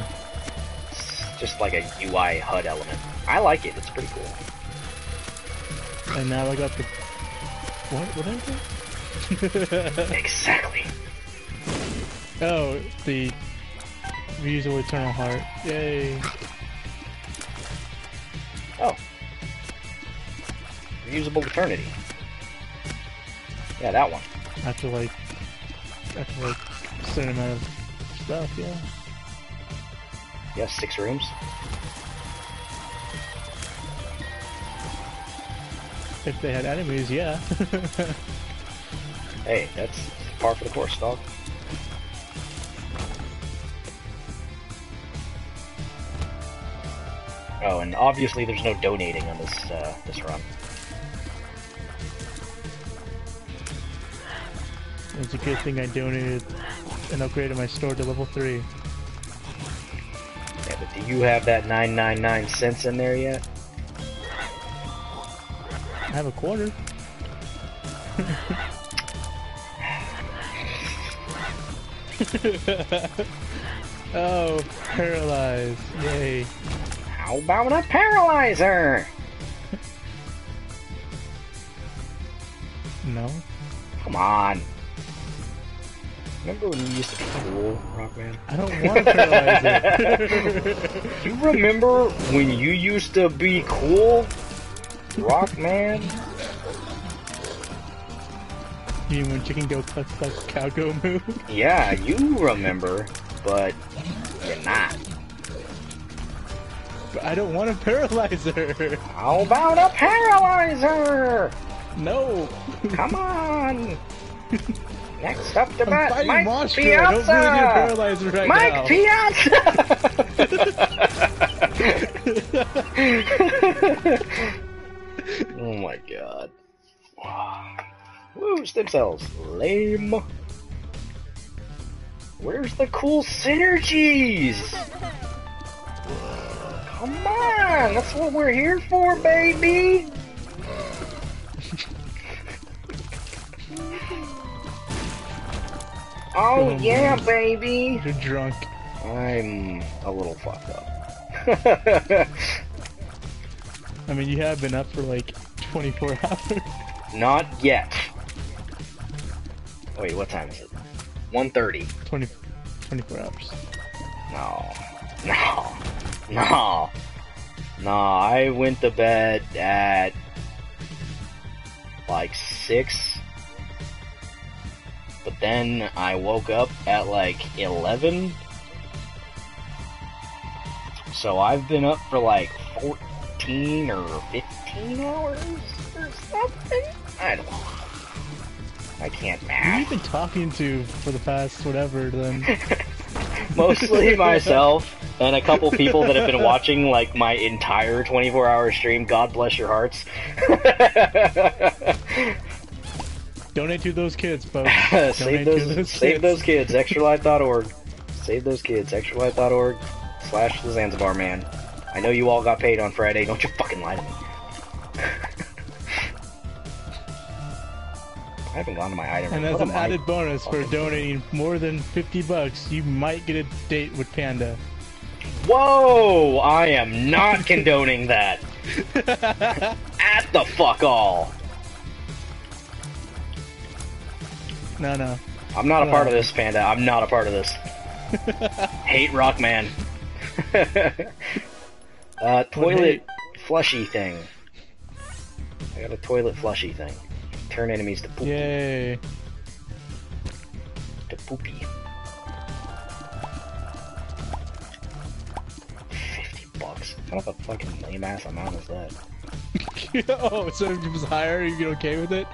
It's just like a UI HUD element. I like it. It's pretty cool. And now I got the. What? What is it? Exactly. oh, the Reusable Eternal Heart. Yay. Oh. Reusable Eternity. Yeah, that one. After like. After like certain amount of stuff, yeah. Yeah, six rooms. If they had enemies, yeah. Hey, that's par for the course, dog. Oh, and obviously there's no donating on this uh, this run. it's a good thing I donated and upgraded my store to level 3. Yeah, but do you have that 999 cents in there yet? I have a quarter. oh, paralyzed. Yay. How about a paralyzer? No? Come on. Remember when you used to be cool, Rockman? I don't want a paralyzer. You remember when you used to be cool, Rockman? you mean when chicken go cluck cluck cow go moo? Yeah, you remember, but you're not. But I don't want a paralyzer. How about a paralyzer? No. Come on. Next up to bat, Mike Monstro. I don't really need a paralyzer right Mike now. Piazza! oh my god. Woo, stem cells. Lame. Where's the cool synergies? Come on, that's what we're here for, baby. Oh Oh, yeah, man. baby. You're drunk. I'm a little fucked up. I mean, you have been up for like 24 hours. Not yet. Wait, what time is it? 1.30. 20, 24 hours. No. No. No. No, I went to bed at like 6. But then I woke up at like 11. So I've been up for like 14 or 15 hours or something? I don't know. I can't Who math. you been talking to for the past whatever then? mostly myself and a couple people that have been watching like my entire 24 hour stream god bless your hearts Donate to those kids, folks. save those, those save kids. those kids extralife.org save those kids extralife.org slash the zanzibar man i know you all got paid on friday don't you fucking lie to me I haven't gone to my item. And as an added bonus for donating more than 50 bucks, you might get a date with Panda. Whoa! I am not condoning that. At the fuck all. No, no. I'm not a part of uh, this, Panda. I'm not a part of this. Hate Rockman. Uh, toilet flushy thing. I got a toilet flushy thing. Turn enemies to poop. Yay. to poopy. Fifty bucks. What kind of a fucking lame ass amount is that? oh, so if it was higher, you get okay with it?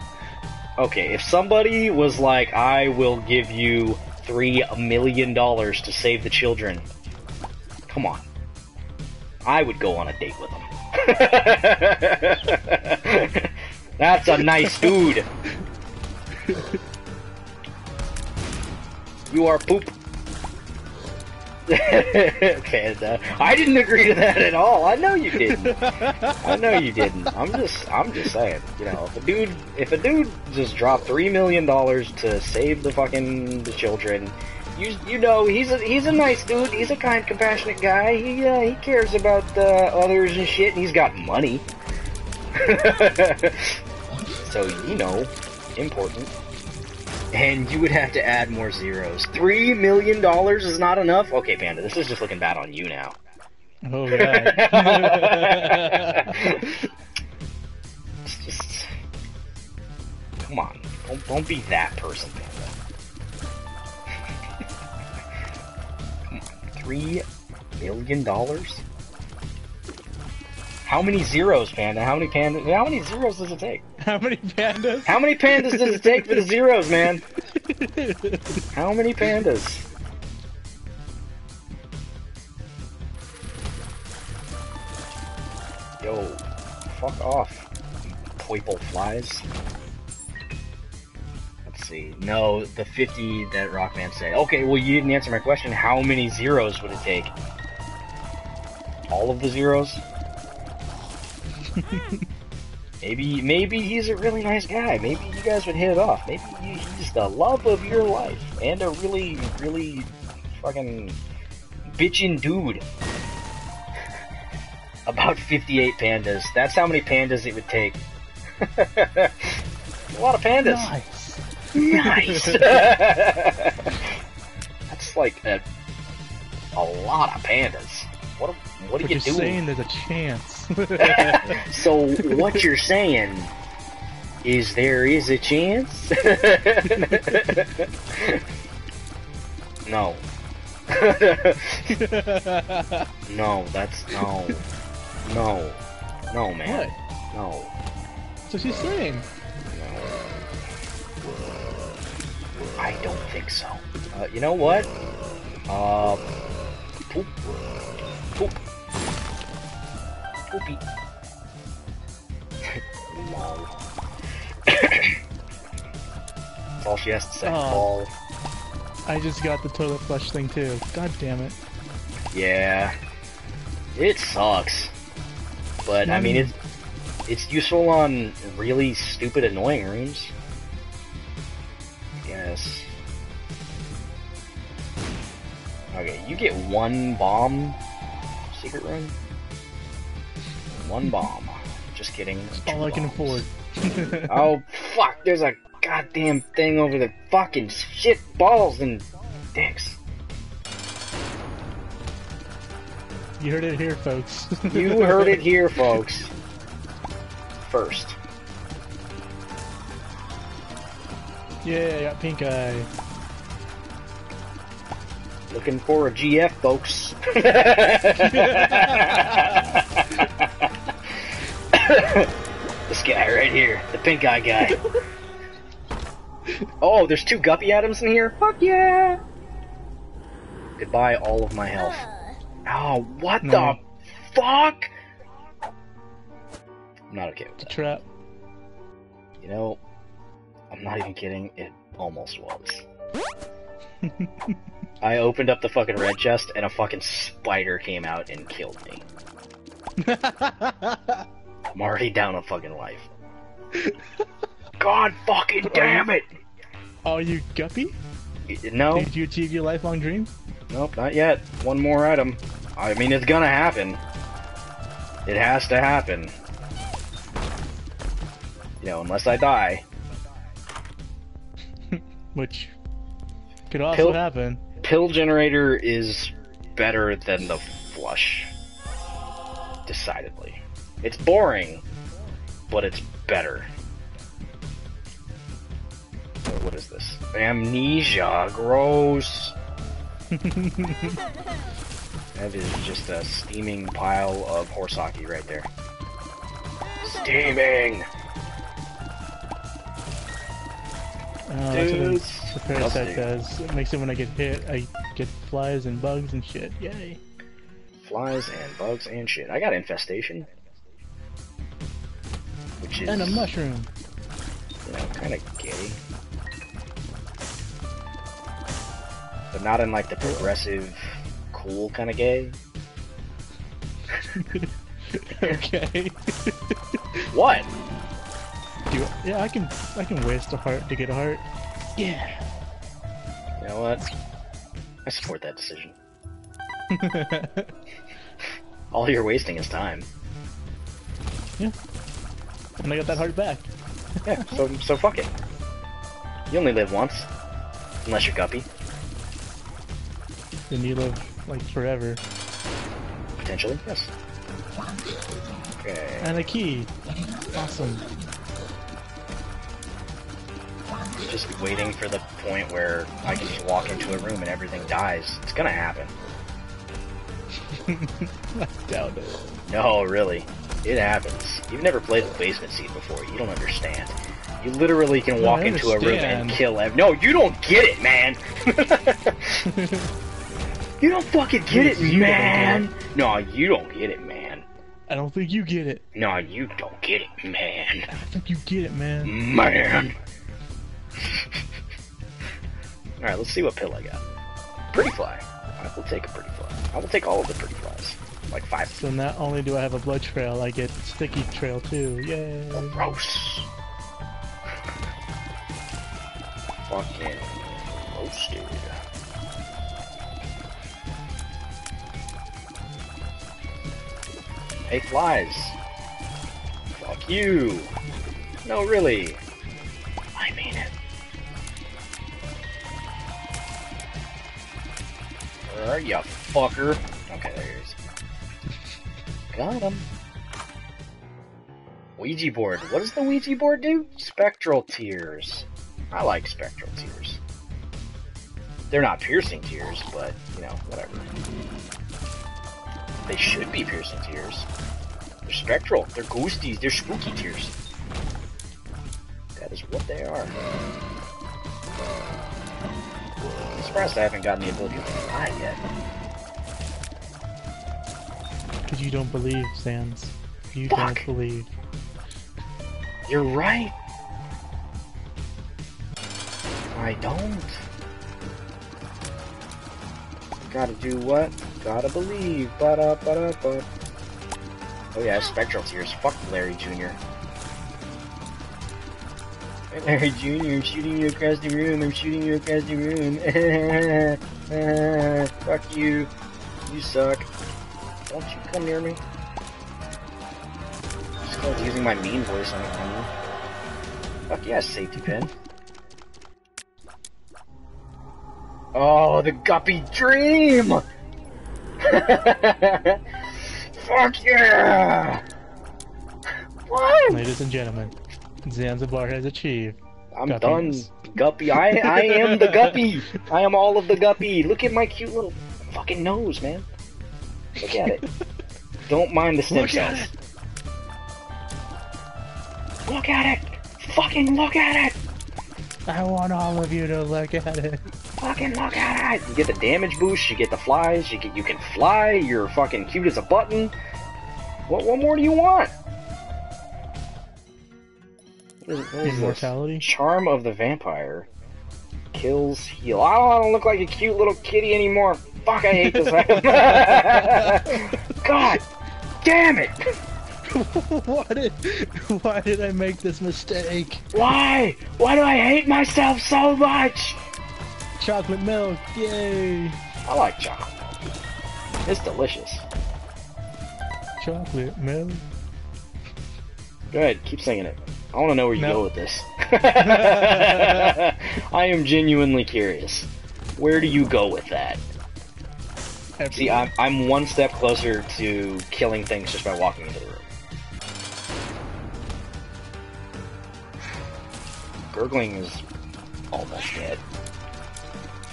Okay, if somebody was like, I will give you three million dollars to save the children, come on. I would go on a date with him. That's a nice dude. You are poop. Panda. Uh, I didn't agree to that at all. I know you didn't. I know you didn't. I'm just, I'm just saying. You know, if a dude, if a dude just dropped three million dollars to save the fucking the children, you, you know, he's a, he's a nice dude. He's a kind, compassionate guy. He, uh, he cares about uh, others and shit, and he's got money. so you know, important and you would have to add more zeros. Three million dollars is not enough? Okay, Panda, this is just looking bad on you now. Oh, yeah. it's just... Come on. Don't, don't be that person, Panda. Three million dollars? How many zeros, Panda? How many panda? How many zeros does it take? How many pandas? How many pandas does it take for the zeros, man? How many pandas? Yo, fuck off, Poiple flies. See. No, the 50 that Rockman said. Okay, well, you didn't answer my question. How many zeros would it take? All of the zeros? maybe maybe he's a really nice guy. Maybe you guys would hit it off. Maybe he's the love of your life and a really really fucking bitchin' dude. About 58 pandas. That's how many pandas it would take. a lot of pandas. Nice. Nice. That's like a, a lot of pandas. What, what are But you you're doing? saying there's a chance. so what you're saying is there is a chance? no. no, that's no. No. No, man. what? No. So she's saying. No. I don't think so. Uh, you know what? Uh, poop. Poop. Poopy. Lol. That's all she has to say. Oh. Lol. I just got the toilet flush thing too. God damn it. Yeah. It sucks. But I mean Mm. it's it's useful on really stupid annoying rooms. Yes. Okay, you get one bomb secret room. One bomb. Just kidding. That's All I can afford. Oh fuck, there's a goddamn thing over the fucking shit balls and dicks. You heard it here, folks. You heard it here, folks. First. Yeah, I got pink eye. Looking for a GF, folks. this guy right here, the pink eye guy. Oh, there's two Guppy items in here? Fuck yeah! Goodbye, all of my health. Oh, what No. the fuck? I'm not okay with It's a trap. You know, I'm not even kidding, it almost was. I opened up the fucking red chest and a fucking spider came out and killed me. I'm already down a fucking life. God fucking damn it! Are you guppy? No, Did you achieve your lifelong dream? nope, not yet. One more item. I mean, it's gonna happen. It has to happen. You know, unless I die. Which could also Pill- happen. Pill generator is better than the flush. Decidedly. It's boring, but it's better. what is this? Amnesia, gross. that is just a steaming pile of horsaki right there. Steaming! Oh, that's what Dude. the parasite does. It makes it when I get hit, I get flies and bugs and shit. Yay. Flies and bugs and shit. I got infestation. Which is, And a mushroom. you know, kind of gay. But not in like the progressive, cool kind of gay. okay. What? Do you- yeah, I can I can waste a heart to get a heart. Yeah. You know what? I support that decision. All you're wasting is time. Yeah. And I got that heart back. Yeah, so so fuck it. You only live once. Unless you're Guppy, Then you live like forever. potentially, yes. Okay. And a key. Awesome. Just waiting for the point where I can just walk into a room and everything dies. It's gonna happen. I doubt it. No, really. It happens. You've never played the basement scene before. You don't understand. You literally can walk into a room and kill ev- No, you don't get it, man! you don't fucking get it, You man! No, you don't get it, man. I don't think you get it. No, you don't get it, man. I think you get it, man. Man. Alright, let's see what pill I got. Pretty fly. I will take a pretty fly. I will take all of the pretty flies. Like five. So not only do I have a blood trail, I get sticky trail too. Yay. Gross. Fucking roasted. Hey, flies. Fuck you. No, really. I mean it. Where are ya, fucker? Okay, there he is. Got him. Ouija board. What does the Ouija board do? Spectral tears. I like spectral tears. They're not piercing tears, but, you know, whatever. They should be piercing tears. They're spectral. They're ghosties. They're spooky tears. That is what they are. Surprised I haven't gotten the ability to fly yet. Because you don't believe, Sans. You Fuck. don't believe. You're right. I don't. Gotta do what? Gotta believe. Ba da ba da ba. Oh yeah, spectral tears. Fuck Larry Jr. Larry Jr., I'm shooting you across the room. I'm shooting you across the room. Fuck you. You suck. Don't you come near me. Just called using my mean voice on you. Fuck yeah, safety pin. Oh, the guppy dream! Fuck yeah! What? Ladies and gentlemen, Zanzibar has achieved. I'm done, guppy. I I am the guppy. I am all of the guppy. Look at my cute little fucking nose, man. Look at it. Don't mind the stem Look at cells. Look at it! Fucking look at it! I want all of you to look at it. Fucking look at it! You get the damage boost, you get the flies, you get you can fly, you're fucking cute as a button. What what more do you want? Immortality? Charm of the vampire. Kills heal. I don't look like a cute little kitty anymore. Fuck, I hate this. God damn it! why did why did I make this mistake? Why? Why do I hate myself so much? Chocolate milk, yay! I like chocolate milk. It's delicious. Chocolate milk. Go ahead, keep singing it. I want to know where you No. go with this. I am genuinely curious. Where do you go with that? See, I'm, I'm one step closer to killing things just by walking into the room. Gurgling is Almost dead.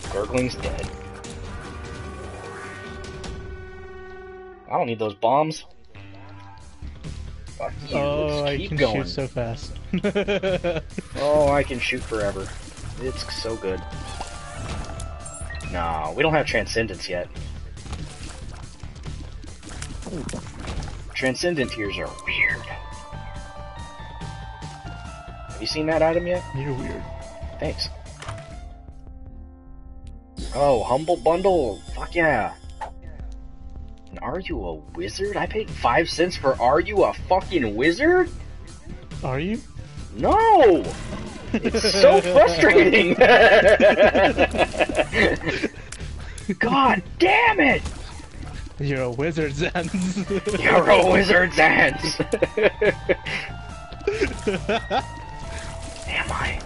Gurgling's dead. I don't need those bombs. Fuck you. oh, I can going. shoot so fast. Oh, I can shoot forever. It's so good. No, we don't have Transcendence yet. Transcendent tears are weird. Have you seen that item yet? You're weird. Thanks. Oh, Humble Bundle. Fuck yeah. Are you a wizard? I paid five cents for Are You a Fucking Wizard? Are you? No! It's so frustrating! God damn it! You're a wizard, Zans. You're a wizard's hands! Am I?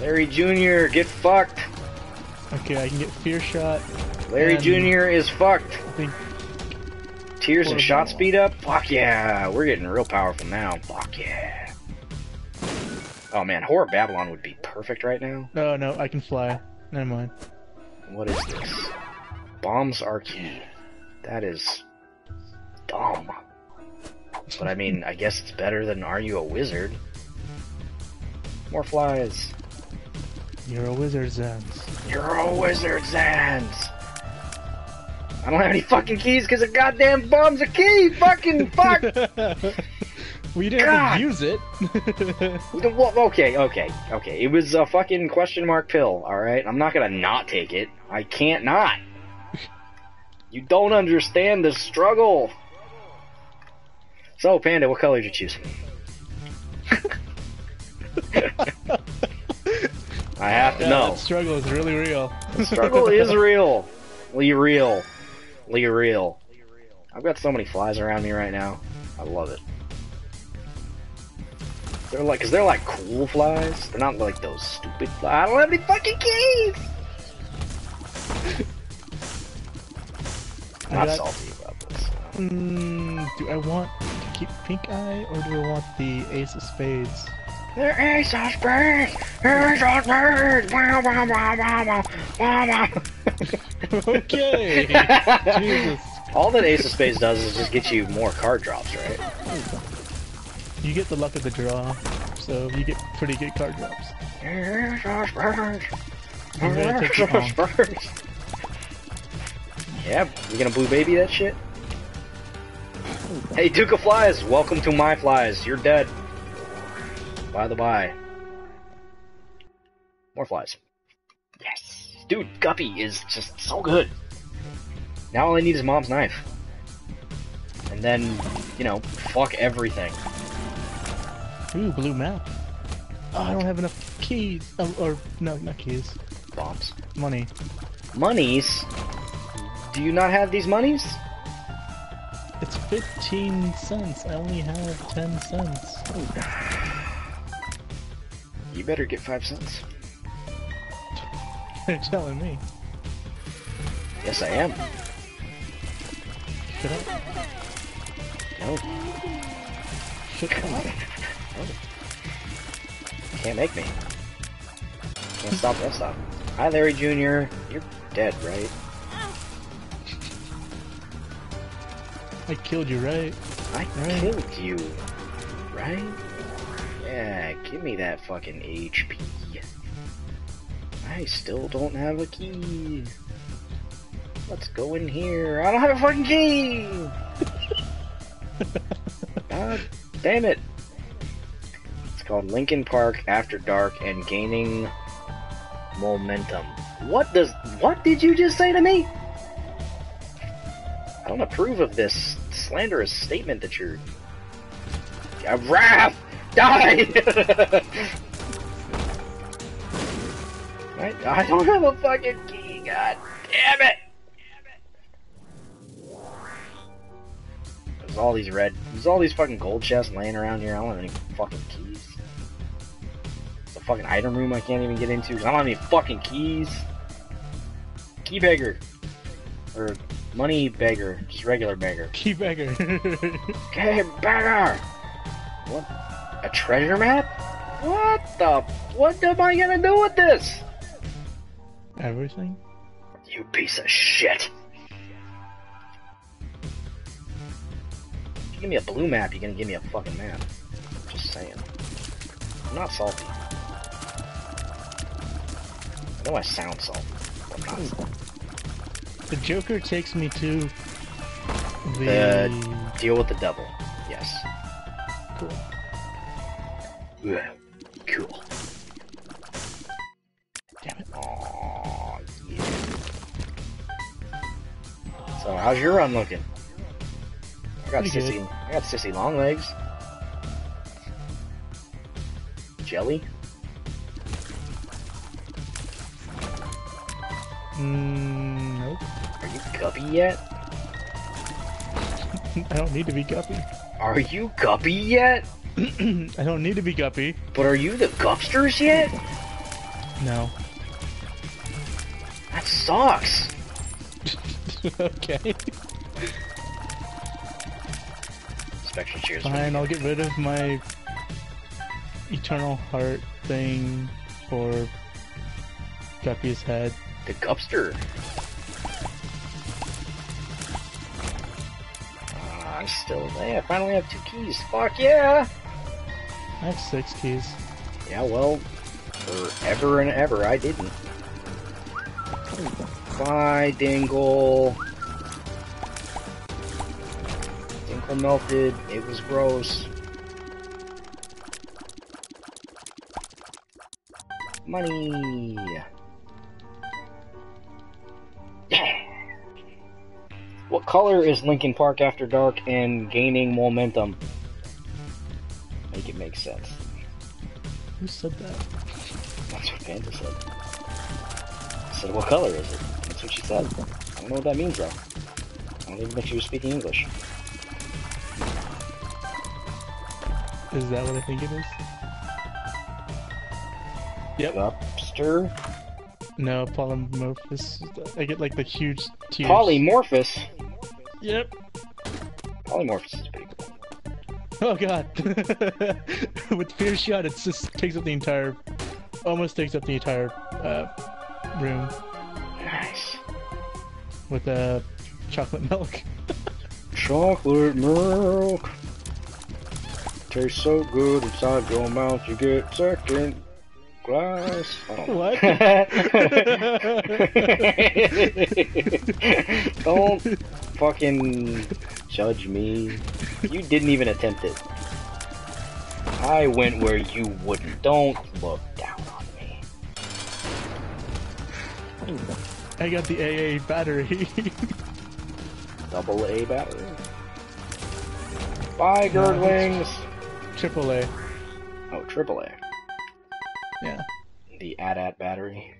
Larry Jr., get fucked! okay, I can get fear shot. Larry And- Jr. is fucked. Tears and shot speed up? Fuck yeah! We're getting real powerful now. Fuck yeah. Oh man, Whore of Babylon would be perfect right now. Oh no, I can fly. Never mind. What is this? Bombs are key. That is dumb. But I mean, I guess it's better than Are You a Wizard? More flies. You're a wizard, Zans. You're a wizard, Zans! I don't have any fucking keys because a goddamn bomb's a key! Fucking fuck! we didn't God. use it. Okay, okay, okay. It was a fucking question mark pill, alright? I'm not gonna not take it. I can't not. You don't understand the struggle. So, Panda, what color did you choose? I have to yeah, know. that struggle is really real. The struggle is real. Lee real. Lee real. I've got so many flies around me right now. I love it. They're like, cause they're like cool flies. They're not like those stupid flies. I don't have any fucking keys! Not salty about this. Mm, do I want to keep pink eye or do I want the ace of spades? They're ace of spades! Ace! Wow, wow, wow, wow, wow, wow, wow. okay. Jesus. All that ace of spades does is just get you more card drops, right? You get the luck of the draw, so you get pretty good card drops. Ace of spades! I'm gonna take it off. Spurs. Yeah, you gonna blue baby that shit? Hey, Duke of Flies, welcome to my flies. You're dead. By the by. More flies. Yes. Dude, Guppy is just so good. Now all I need is mom's knife. And then, you know, fuck everything. Ooh, blue map. Oh, I don't have enough keys. Oh, or, no, not keys. Bombs. Money. Monies? Do you not have these monies? It's 15 cents. I only have 10 cents. You better get five cents. You're telling me. Yes, I am. Shut up. No, Shut up. can't make me. Can't stop, won't stop. Hi, Larry Jr. You're dead, right? I killed you, right? I Right. killed you, right? Yeah, give me that fucking HP. I still don't have a key. Let's go in here. I don't have a fucking key! God damn it. It's called Lincoln Park After Dark and Gaining Momentum. What does. What did you just say to me? I don't approve of this slanderous statement that you're. Raph! Die! I, I don't have a fucking key, god damn it! There's all these red. There's all these fucking gold chests laying around here. I don't have any fucking keys. The fucking item room I can't even get into 'cause I don't have any fucking keys. Key beggar. Or money beggar. Just regular beggar. Key beggar. Okay, beggar! What? A treasure map? What the? What am I gonna do with this? Everything? You piece of shit. If you give me a blue map, you're gonna give me a fucking map. Just saying. I'm not salty. I know I sound salty, but I'm not salty. The Joker takes me to the... The- Deal with the devil. Yes. Cool. Yeah. Cool. Damn it. Aw, yeah. So, how's your run looking? I got Pretty sissy. good. I got sissy long legs. Jelly. Mm, nope. Are you guppy yet? I don't need to be guppy. Are you guppy yet? I don't need to be guppy. But are you the gupsters yet? No. That sucks. okay. Special cheers. Fine. I'll get rid of my eternal heart thing for Guppy's head. The gupster. I'm still there. I finally have two keys. Fuck yeah! I have six keys. Yeah, well, forever and ever, I didn't. Bye, Dingle. Dingle melted. It was gross. Money. Color is Lincoln Park after dark and gaining momentum? Make it make sense. Who said that? That's what Panda said. I said, what color is it? That's what she said. I don't know what that means, though. I don't even think she was speaking English. Is that what I think it is? Yep. Gupster? No, Polyphemus. I get like the huge tears. Polyphemus? Yep. Polyphemus is pretty cool. Oh god. With fear shot, it just takes up the entire, almost takes up the entire uh, room Nice. with uh, chocolate milk. Chocolate milk. Tastes so good inside your mouth, you get second glass. I. What? Don't fucking judge me. You didn't even attempt it. I went where you wouldn't. Don't look down on me. I got the AA battery. Double A battery. Bye, Gurglings. Triple A. Oh, triple A. Yeah. The AT-AT battery.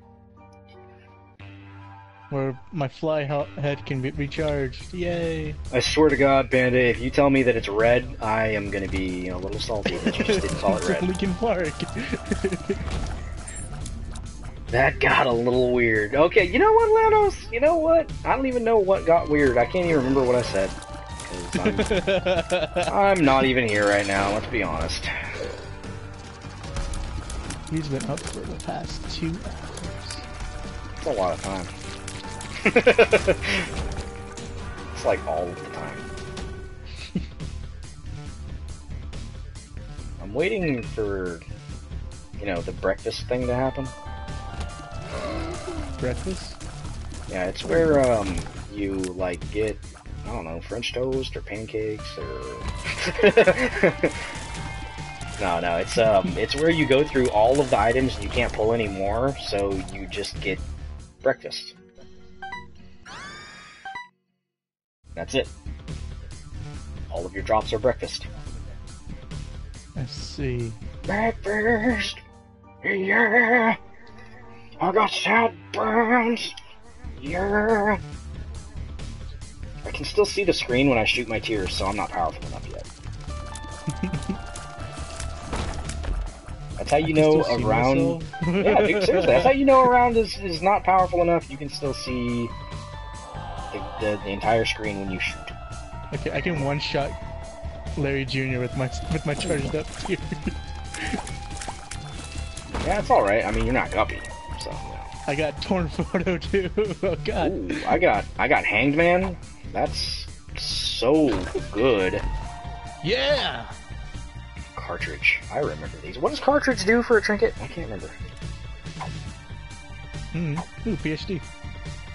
Where my fly head can be recharged. Yay. I swear to God, Panda, if you tell me that it's red, I am gonna be a little salty that you just didn't call it red. Linkin Park. That got a little weird. Okay, you know what, Lanos? You know what? I don't even know what got weird. I can't even remember what I said. I'm, I'm not even here right now, let's be honest. He's been up for the past two hours. It's a lot of time. it's like all of the time. I'm waiting for, you know, the breakfast thing to happen. Breakfast? Yeah, it's where um you like get I don't know French toast or pancakes or no no it's um it's where you go through all of the items and you can't pull any more so you just get breakfast. That's it. All of your drops are breakfast. Let's see. Breakfast, yeah. I got sad burns, yeah. I can still see the screen when I shoot my tears, so I'm not powerful enough yet. That's how you know around. yeah, dude, seriously, that's how you know around is, is not powerful enough. You can still see the, the, entire screen when you shoot. Okay, I can one shot Larry Jr. with my with my charged up tear. Yeah, it's alright. I mean, you're not Guppy, so. I got torn photo too. oh god. Ooh, I got I got Hanged Man. That's so good. Yeah. Cartridge. I remember these. What does cartridge do for a trinket? I can't remember. Hmm. Ooh, PhD.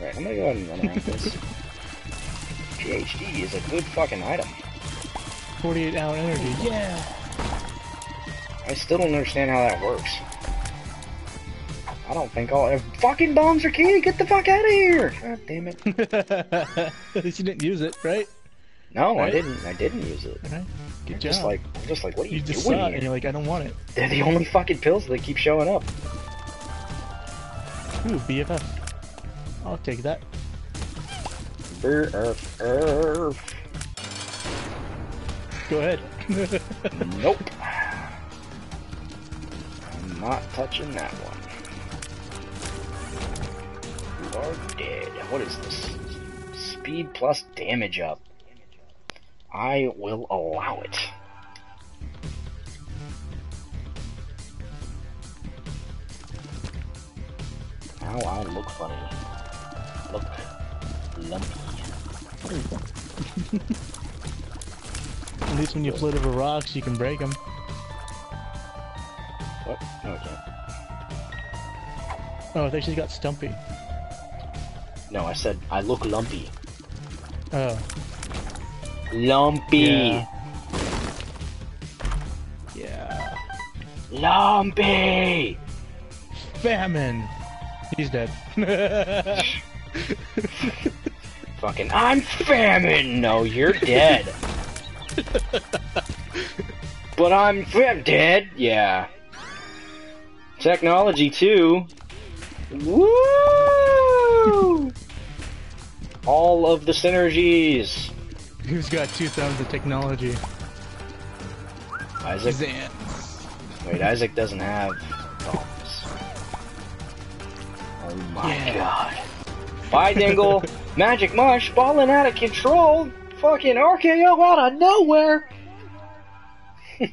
Right, I'm gonna go ahead and unrank this. PhD is a good fucking item. 48 hour energy. Yeah. I still don't understand how that works. I don't think all if fucking bombs are key. Get the fuck out of here! God damn it. At least you didn't use it, right? No, I didn't. I didn't use it. Right. Good I'm job. just like, I'm just like, what are you, you just doing saw it and you're like, I don't want it. They're the only fucking pills that keep showing up. Ooh, BFF. I'll take that. Brr, erf, erf. Go ahead. Nope. I'm not touching that one. You are dead. What is this? Speed plus damage up. I will allow it. Now I look funny. Look lumpy. At least when you float over rocks, you can break them. What? No, oh, I can't. Oh, they actually got Stumpy. No, I said I look lumpy. Oh. Lumpy. Yeah. Yeah. Lumpy. Famine! He's dead. Fucking, I'm famine. No, you're dead. but I'm fam dead. Yeah. Technology too. Woo! All of the synergies. Who's got two thumbs of technology? Isaac. Zan. Wait, Isaac doesn't have thumbs. Oh my Yeah. god. Bye, Dingle. Magic Mush balling out of control. Fucking RKO out of nowhere.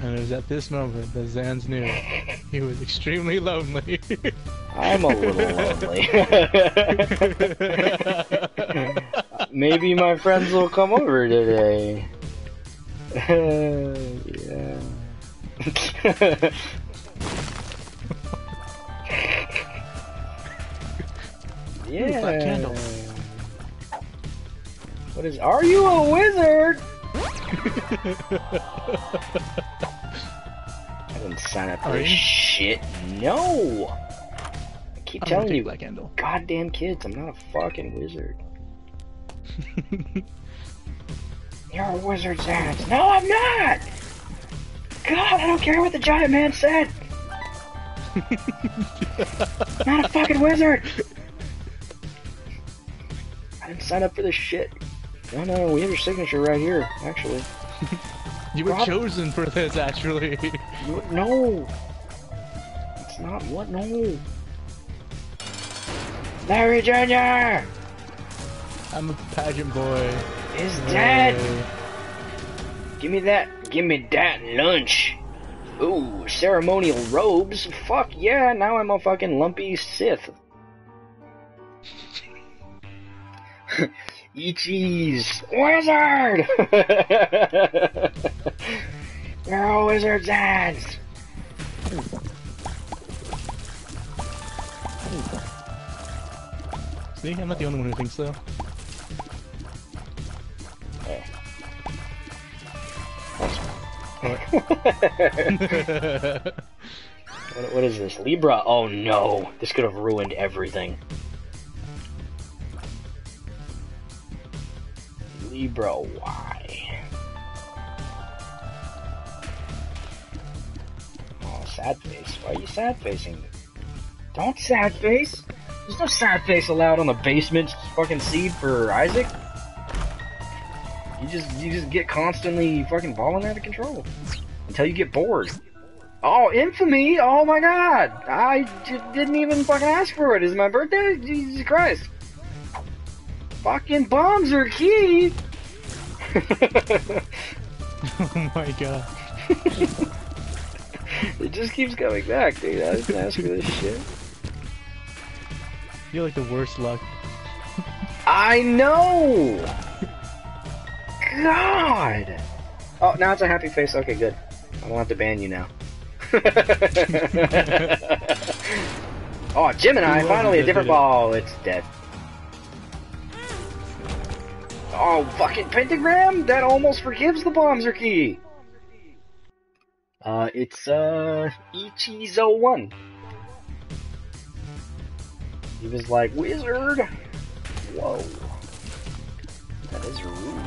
And it was at this moment that Zans knew he was extremely lonely. I'm a little lonely. Maybe my friends will come over today. yeah. Yeah. black candle. What is? Are you a wizard? I didn't sign up for this shit. No. I keep I'm telling you, Black Candle. goddamn kids, I'm not a fucking wizard. You're a wizard, Sans. No, I'm not! God, I don't care what the giant man said! not a fucking wizard! I didn't sign up for this shit. No, no, we have your signature right here, actually. You were Rob- chosen for this, actually. You- No! It's not what? No! Larry Jr. I'm a pageant boy. is dead! Give me that, give me that lunch! Ooh, ceremonial robes? Fuck yeah, now I'm a fucking lumpy Sith. Ichi's wizard! You're a wizard's hands! See, I'm not the only one who thinks so. What, what is this? Libra? Oh no, this could have ruined everything. Libra, why? Oh, sad face. Why are you sad facing? Don't sad face! There's no sad face allowed on the basement fucking seed for Isaac. You just you just get constantly fucking balling out of control until you get bored. Oh, infamy! Oh my god! I didn't even fucking ask for it. Is it my birthday? Jesus Christ! Fucking bombs are key. oh my god. it just keeps coming back, dude. I didn't ask for this shit. You're like the worst luck. I know! God! Oh, now it's a happy face. Okay, good. I won't have to ban you now. oh, Gemini, finally a was it that different it? ball. It's dead. Oh, fucking pentagram? That almost forgives the Bombser key. Uh, it's, uh, Ichizo1. He was like, Wizard! Whoa. That is rude.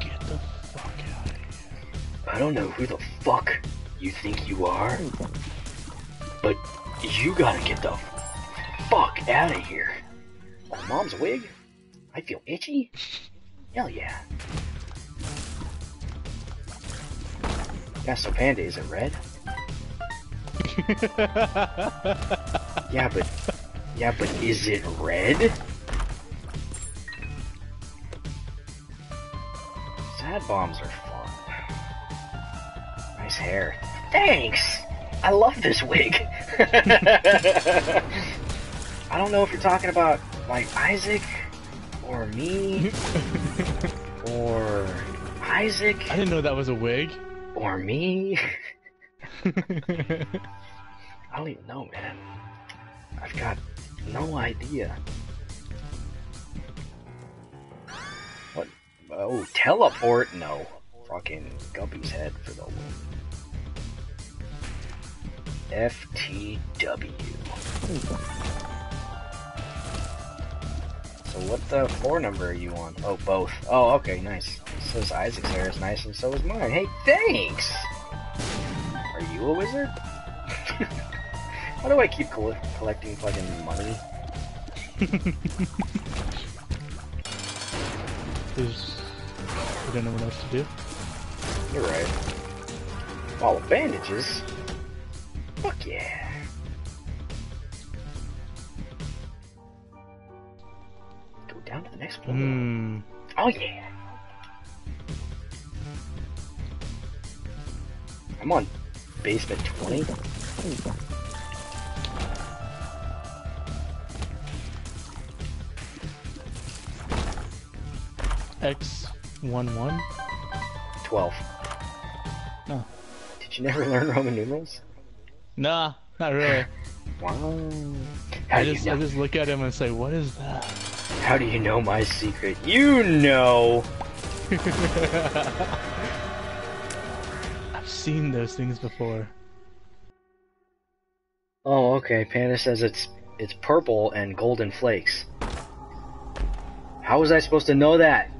Get the fuck out of here. I don't know who the fuck you think you are, but you gotta get the fuck out of here. Oh, mom's wig? I feel itchy? Hell yeah. Yeah, so Panda, is it red? Yeah, but... Yeah, but is it red? Sad bombs are fun. Nice hair. Thanks! I love this wig. I don't know if you're talking about, like, Isaac, or me, or Isaac, I didn't know that was a wig. or me. I don't even know, man. I've got no idea. What? Oh, teleport? No. Fucking Guppy's head for the win. FTW. So what the floor number are you on? Oh, both. Oh, okay, nice. It is Isaac's hair is nice and so is mine. Hey, thanks! Are you a wizard? How do I keep coll- collecting fucking money? There's. I don't know what else to do. You're right. Oh, bandages? Fuck yeah. Down to the next floor. Hmm. Oh yeah. I'm on basement 20. X one one. 12. No. Did you never learn Roman numerals? Nah, not really. Wow. I just I just look at him and say, "What is that?" How do you know my secret? You know. I've seen those things before. Oh, okay. Panda says it's it's purple and golden flakes. How was I supposed to know that?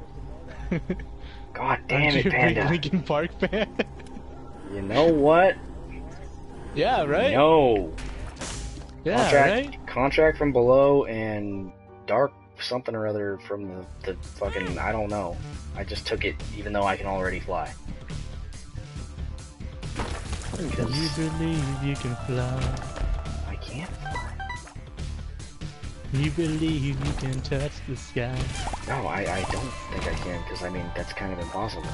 God damn Aren't it, you a big Panda. Linkin Park fan? You know what? yeah, right. No. yeah, contract, right. contract from below and dark something or other from the, the fucking I don't know. I just took it even though I can already fly. You believe you can fly. I can't fly. You believe you can touch the sky. No, I, I don't think I can because I mean that's kind of impossible.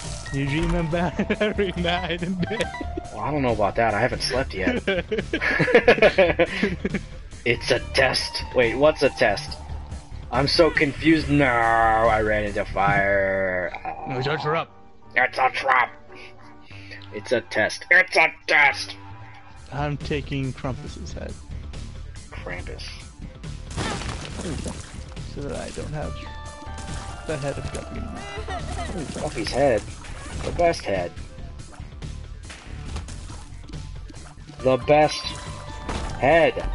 You dream about it every night and day. Well, I don't know about that. I haven't slept yet. it's a test. Wait, what's a test? I'm so confused. No, I ran into fire. no, don't interrupt. It's a trap. It's a test. It's a test. I'm taking Krampus's head Krampus. so that I don't have the head of Guppy. Buffy's head. The best head. The best head.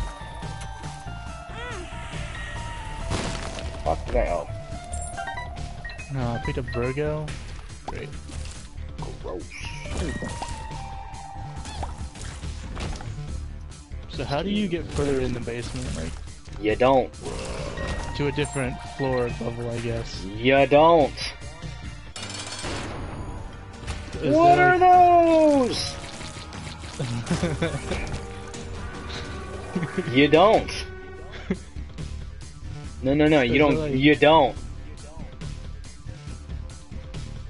Fuck that. Oh, No, I picked up Virgo. Great. gross. So how do you get further in the basement, like You don't. to a different floor level? I guess. You don't. Is what there, are those? you don't. No, no, no. You don't. like- You don't.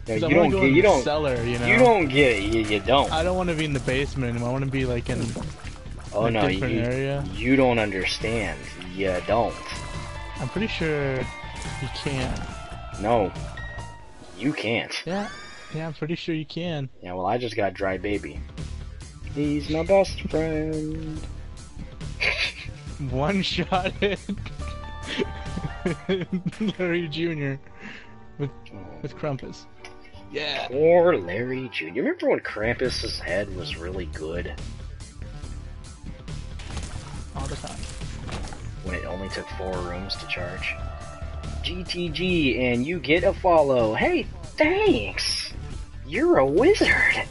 No, you don't get. You don't. cellar, you know. You don't get it. You, you don't. I don't want to be in the basement anymore. I want to be like in. oh a no, you, area. you don't understand. You don't. I'm pretty sure you can't. No, you can't. Yeah, yeah, I'm pretty sure you can. Yeah, well, I just got dry baby. He's my best friend. One shot it. Larry Jr. with with Krampus. Yeah. Poor Larry Jr. Remember when Krampus's head was really good? All the time. When it only took four rooms to charge? GTG, and you get a follow. Hey, thanks! You're a wizard!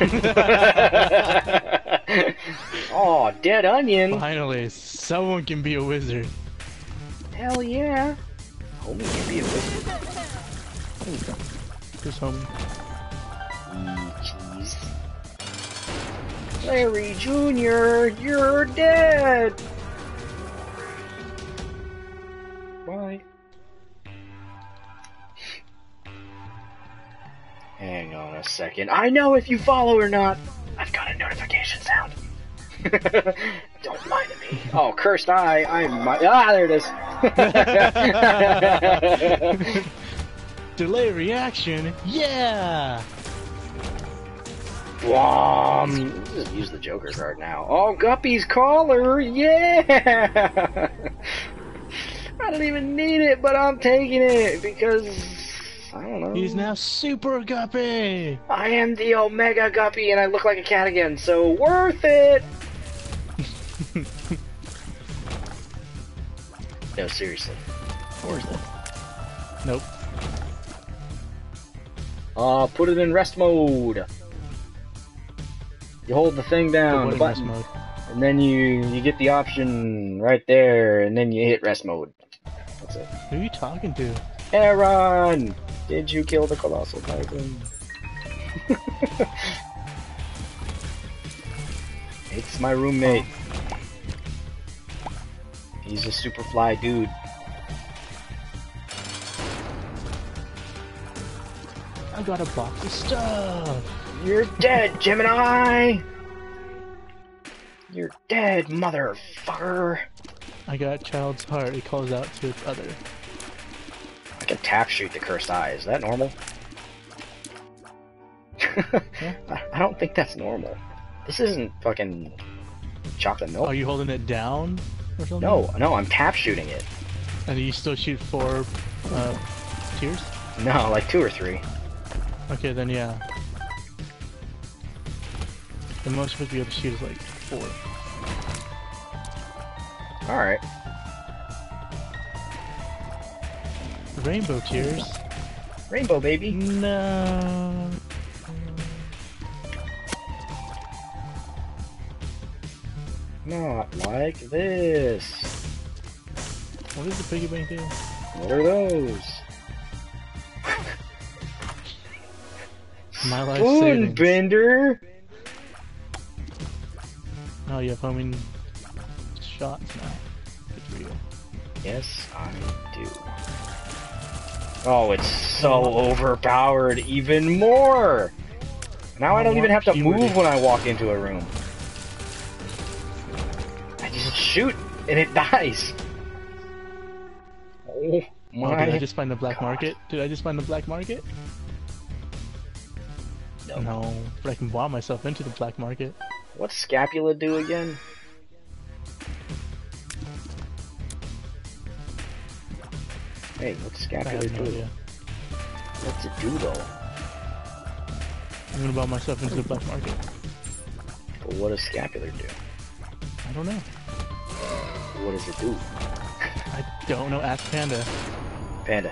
oh, dead onion! Finally, someone can be a wizard. Hell yeah! Homie can be a wizard. Who's home? Eee, jeez. Larry Jr., you're dead! Bye. Hang on a second. I know if you follow or not. I've got a notification sound. Don't lie to me. Oh, cursed eye. I'm my. Ah, there it is. Delay reaction. Yeah. Just use the Joker card now. Oh, Guppy's collar! Yeah! I don't even need it, but I'm taking it because I don't know. He's now Super Guppy. I am the Omega Guppy, and I look like a cat again, so worth it. no, seriously, worth it. Nope. Uh, put it in rest mode. You hold the thing down, the Avoiding rest button, mode. and then you you get the option right there, and then you hit rest mode. That's it. Who are you talking to? Aaron, did you kill the colossal titan? it's my roommate. He's a super fly dude. I got a box of stuff. You're dead, Gemini! You're dead, motherfucker! I got Child's Heart. It calls out to its other. I can tap shoot the cursed eye. Is that normal? I I don't think that's normal. This isn't fucking chocolate milk. Are you holding it down or something? No, no, I'm tap shooting it. And you still shoot four uh, tiers? No, like two or three. Okay, then yeah. The most supposed to be able to shoot is like four. Alright. Rainbow tiers? Rainbow, baby. No. Not like this. What does the piggy bank do? What are those? My life Spoon bender? Oh, you have homing shots now. Good for you. Yes, I do. Oh, it's so overpowered even more! Now I don't even have to move when I walk into a room. Shoot and it dies. Oh Oh, my. did I just find the black God. market? Did I just find the black market? No. No, but I can bomb myself into the black market. What's scapula do again? Hey, what's scapula no do? idea. What's it do though? I'm gonna bomb myself into the black market. But what does scapular do? I don't know. What does it do? I don't know. Ask Panda. Panda.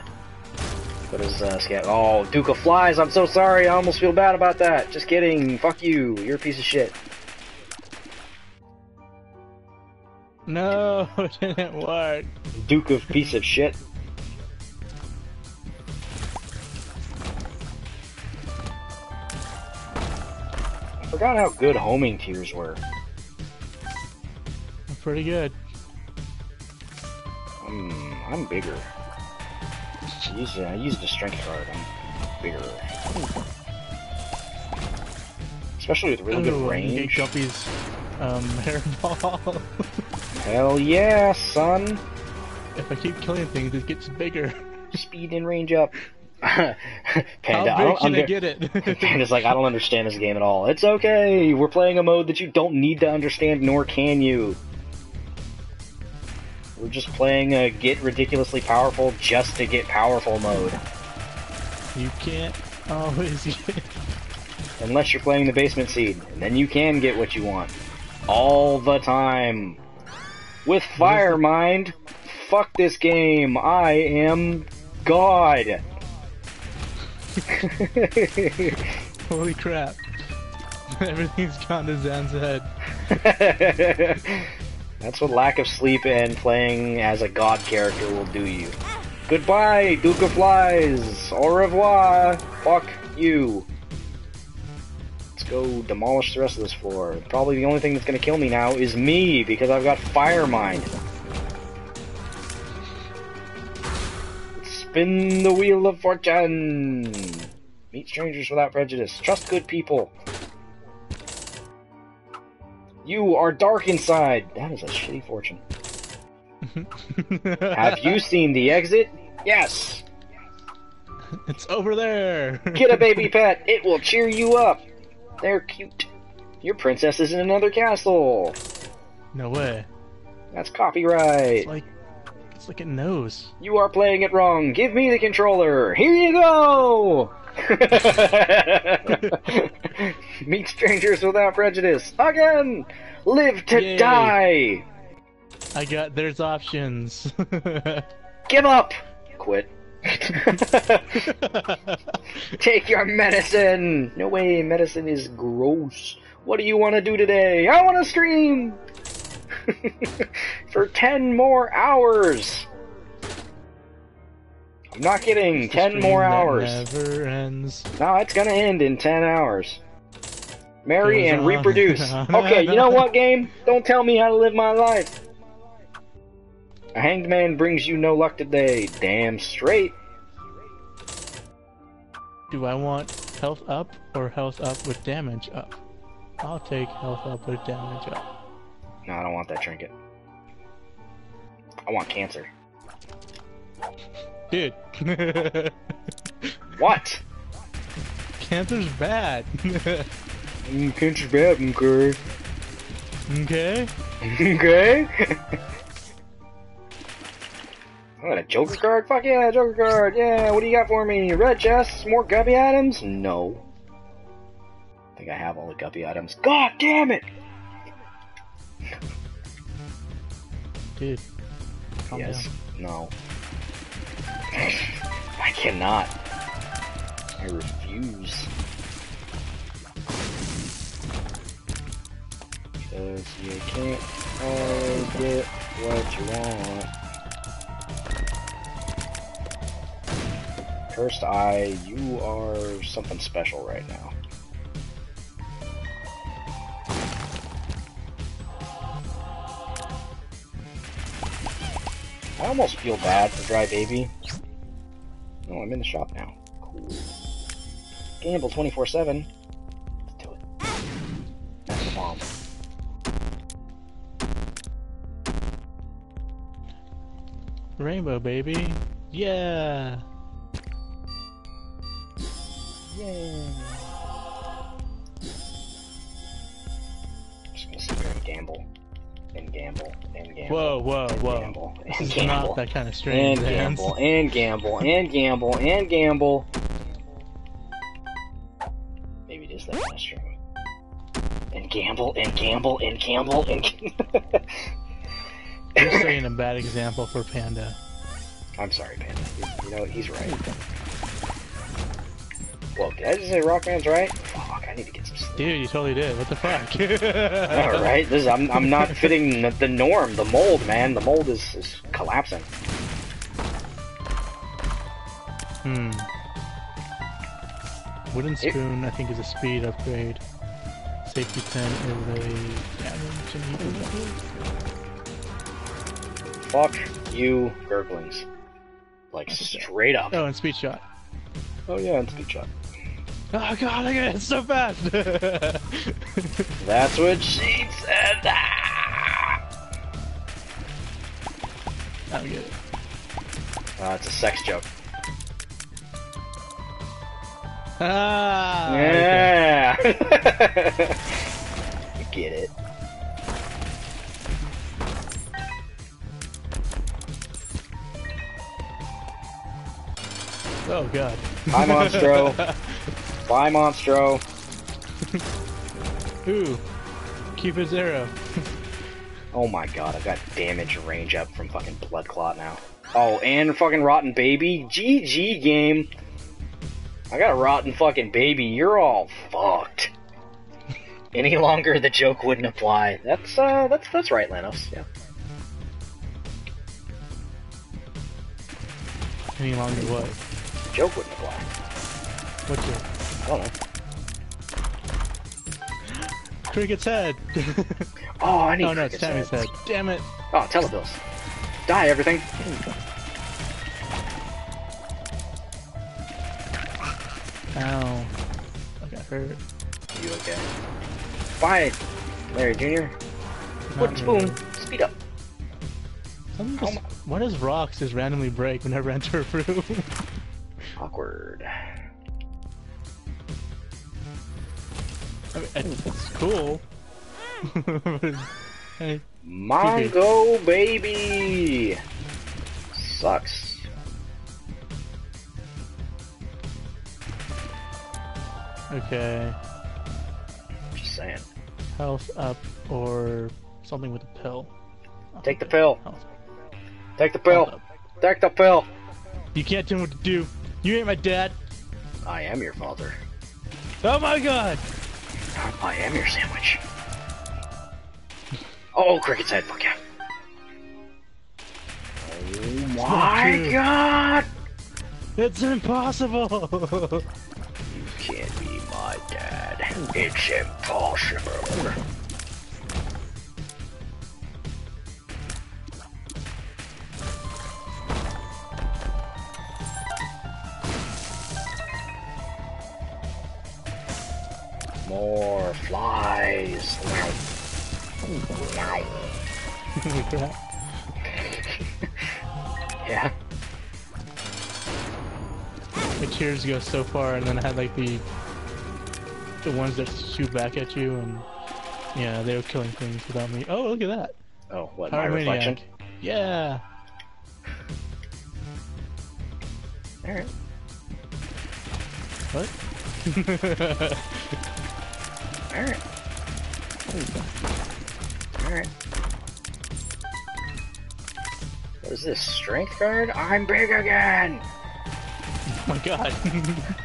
What is uh scap? Oh, Duke of Flies. I'm so sorry. I almost feel bad about that. Just kidding. Fuck you. You're a piece of shit. No, it didn't work. Duke of piece of shit. I forgot how good homing tiers were. Pretty good. I'm I'm bigger. I used a strength card. I'm bigger. Especially with really Ooh, good can get range. Guppy's um, hairball. Hell yeah, son! if I keep killing things, it gets bigger. Speed and range up. Panda, How I big don't can I get it? Panda's like, I don't understand this game at all. It's okay. We're playing a mode that you don't need to understand, nor can you. We're just playing a get ridiculously powerful just to get powerful mode. you can't always get. Unless you're playing the basement seed, and then you can get what you want. All the time. With Fire Mind, fuck this game. I am God. Holy crap! Everything's gone to Zan's head. That's what lack of sleep and playing as a god character will do you. Goodbye, Duke of Flies. Au revoir. Fuck you. Let's go demolish the rest of this floor. Probably the only thing that's gonna kill me now is me because I've got Fire Mind. Spin the wheel of fortune. Meet strangers without prejudice. Trust good people. You are dark inside. That is a shitty fortune. Have you seen the exit? Yes. It's over there. Get a baby pet. It will cheer you up. They're cute. Your princess is in another castle. no way. That's copyright. It's like it's like it knows. You are playing it wrong. Give me the controller. Here you go. Meet strangers without prejudice. Again. Live to Yay. die. I got there's options. Give up. Quit. Take your medicine! No way, medicine is gross. What do you want to do today? I want to stream! For 10 more hours! I'm not kidding, 10 more hours. Never ends. No, it's gonna end in 10 hours. Marry Goes and on reproduce. Okay, you know what, game? Don't tell me how to live my life. A hanged man brings you no luck today. Damn straight. Do I want health up or health up with damage up? I'll take health up with damage up. No, I don't want that trinket. I want cancer. Dude. What? Cancer's bad. Mm, cancer's bad, okay. okay? okay? What, a Joker card? Fuck yeah, Joker card! Yeah, what do you got for me? Red chests? More guppy items? No. I think I have all the guppy items. God damn it! Dude. Yes. down. No. I cannot. I refuse. Because you can't always get what you want. Cursed Eye, you are something special right now. I almost feel bad for Dry Baby. Oh, I'm in the shop now. Cool. Gamble 24 7. Let's do it. That's the bomb. Rainbow baby. Yeah. Yay. Just gonna sit here and gamble. And gamble. And gamble. Whoa, whoa, and whoa. Gamble. And is gamble. not that kind of strange. and gamble. And gamble. And gamble. And gamble. Maybe it is that kind of stream. And gamble. And gamble. And gamble. And You're setting a bad example for Panda. I'm sorry, Panda. You, you know, he's right. Well, did I just say Rockman's right? Fuck, I need to get some sleep. Dude, you totally did. What the fuck? All right, this is, I'm I'm not fitting the, the norm, the mold, man. The mold is, is collapsing. Hmm. Wooden spoon, I think, is a speed upgrade. Safety pin is a damage. Fuck you, Gurglings. Like straight up. Oh, and speed shot. Oh yeah, and speed shot. Oh god, I get it so fast! That's what she said. Ah! I get it. Uh, it's a sex joke. Ah! Yeah. you get it. Oh god. Bye, Monstro. Bye, Monstro. Ooh. Keep it zero. Oh my god, I've got damage range up from fucking Blood Clot now. Oh, and fucking Rotten Baby. GG game. I got a Rotten fucking Baby. You're all fucked. Any longer, the joke wouldn't apply. That's, uh, that's, that's right, Lanos. Yeah. Any longer what? The joke wouldn't apply. What's your I cricket's head? Oh, I need oh no, it's Tammy's head. Damn it. Oh, Telepills. Die, everything. Ow. I got hurt. You okay? Bye, Larry Jr. Wooden spoon. really. Speed up. Oh my- why does rocks just randomly break whenever I enter a room? Awkward. I mean, it's cool. hey, Mongo baby. Sucks. okay. Just saying. Health up or something with a pill. Take the pill. Health- Take the pill. Take the pill. You can't tell me what to do. You ain't my dad. I am your father. Oh my god! I am your sandwich. Oh, cricket's head. Fuck yeah. Oh my god! It's impossible! You can't be my dad. It's impossible. More flies. Yeah. My tears go so far, and then I had like the the ones that shoot back at you, and yeah, they were killing things without me. Oh, look at that! Oh, what, my Pyromaniac. reflection? Yeah. Alright. What? Alright. Alright. What is this? Strength guard? I'm big again! oh my god.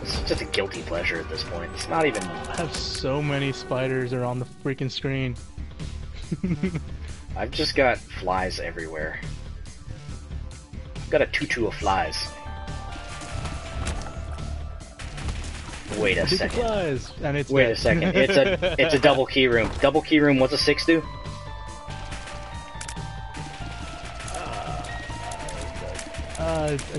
This is just a guilty pleasure at this point. It's not even. I have so many spiders are on the freaking screen. I've just got flies everywhere. Got a tutu of flies. Wait a second. flies, and it's Wait dead. a second. It's a it's a double key room. Double key room. What's a six do? Uh, I don't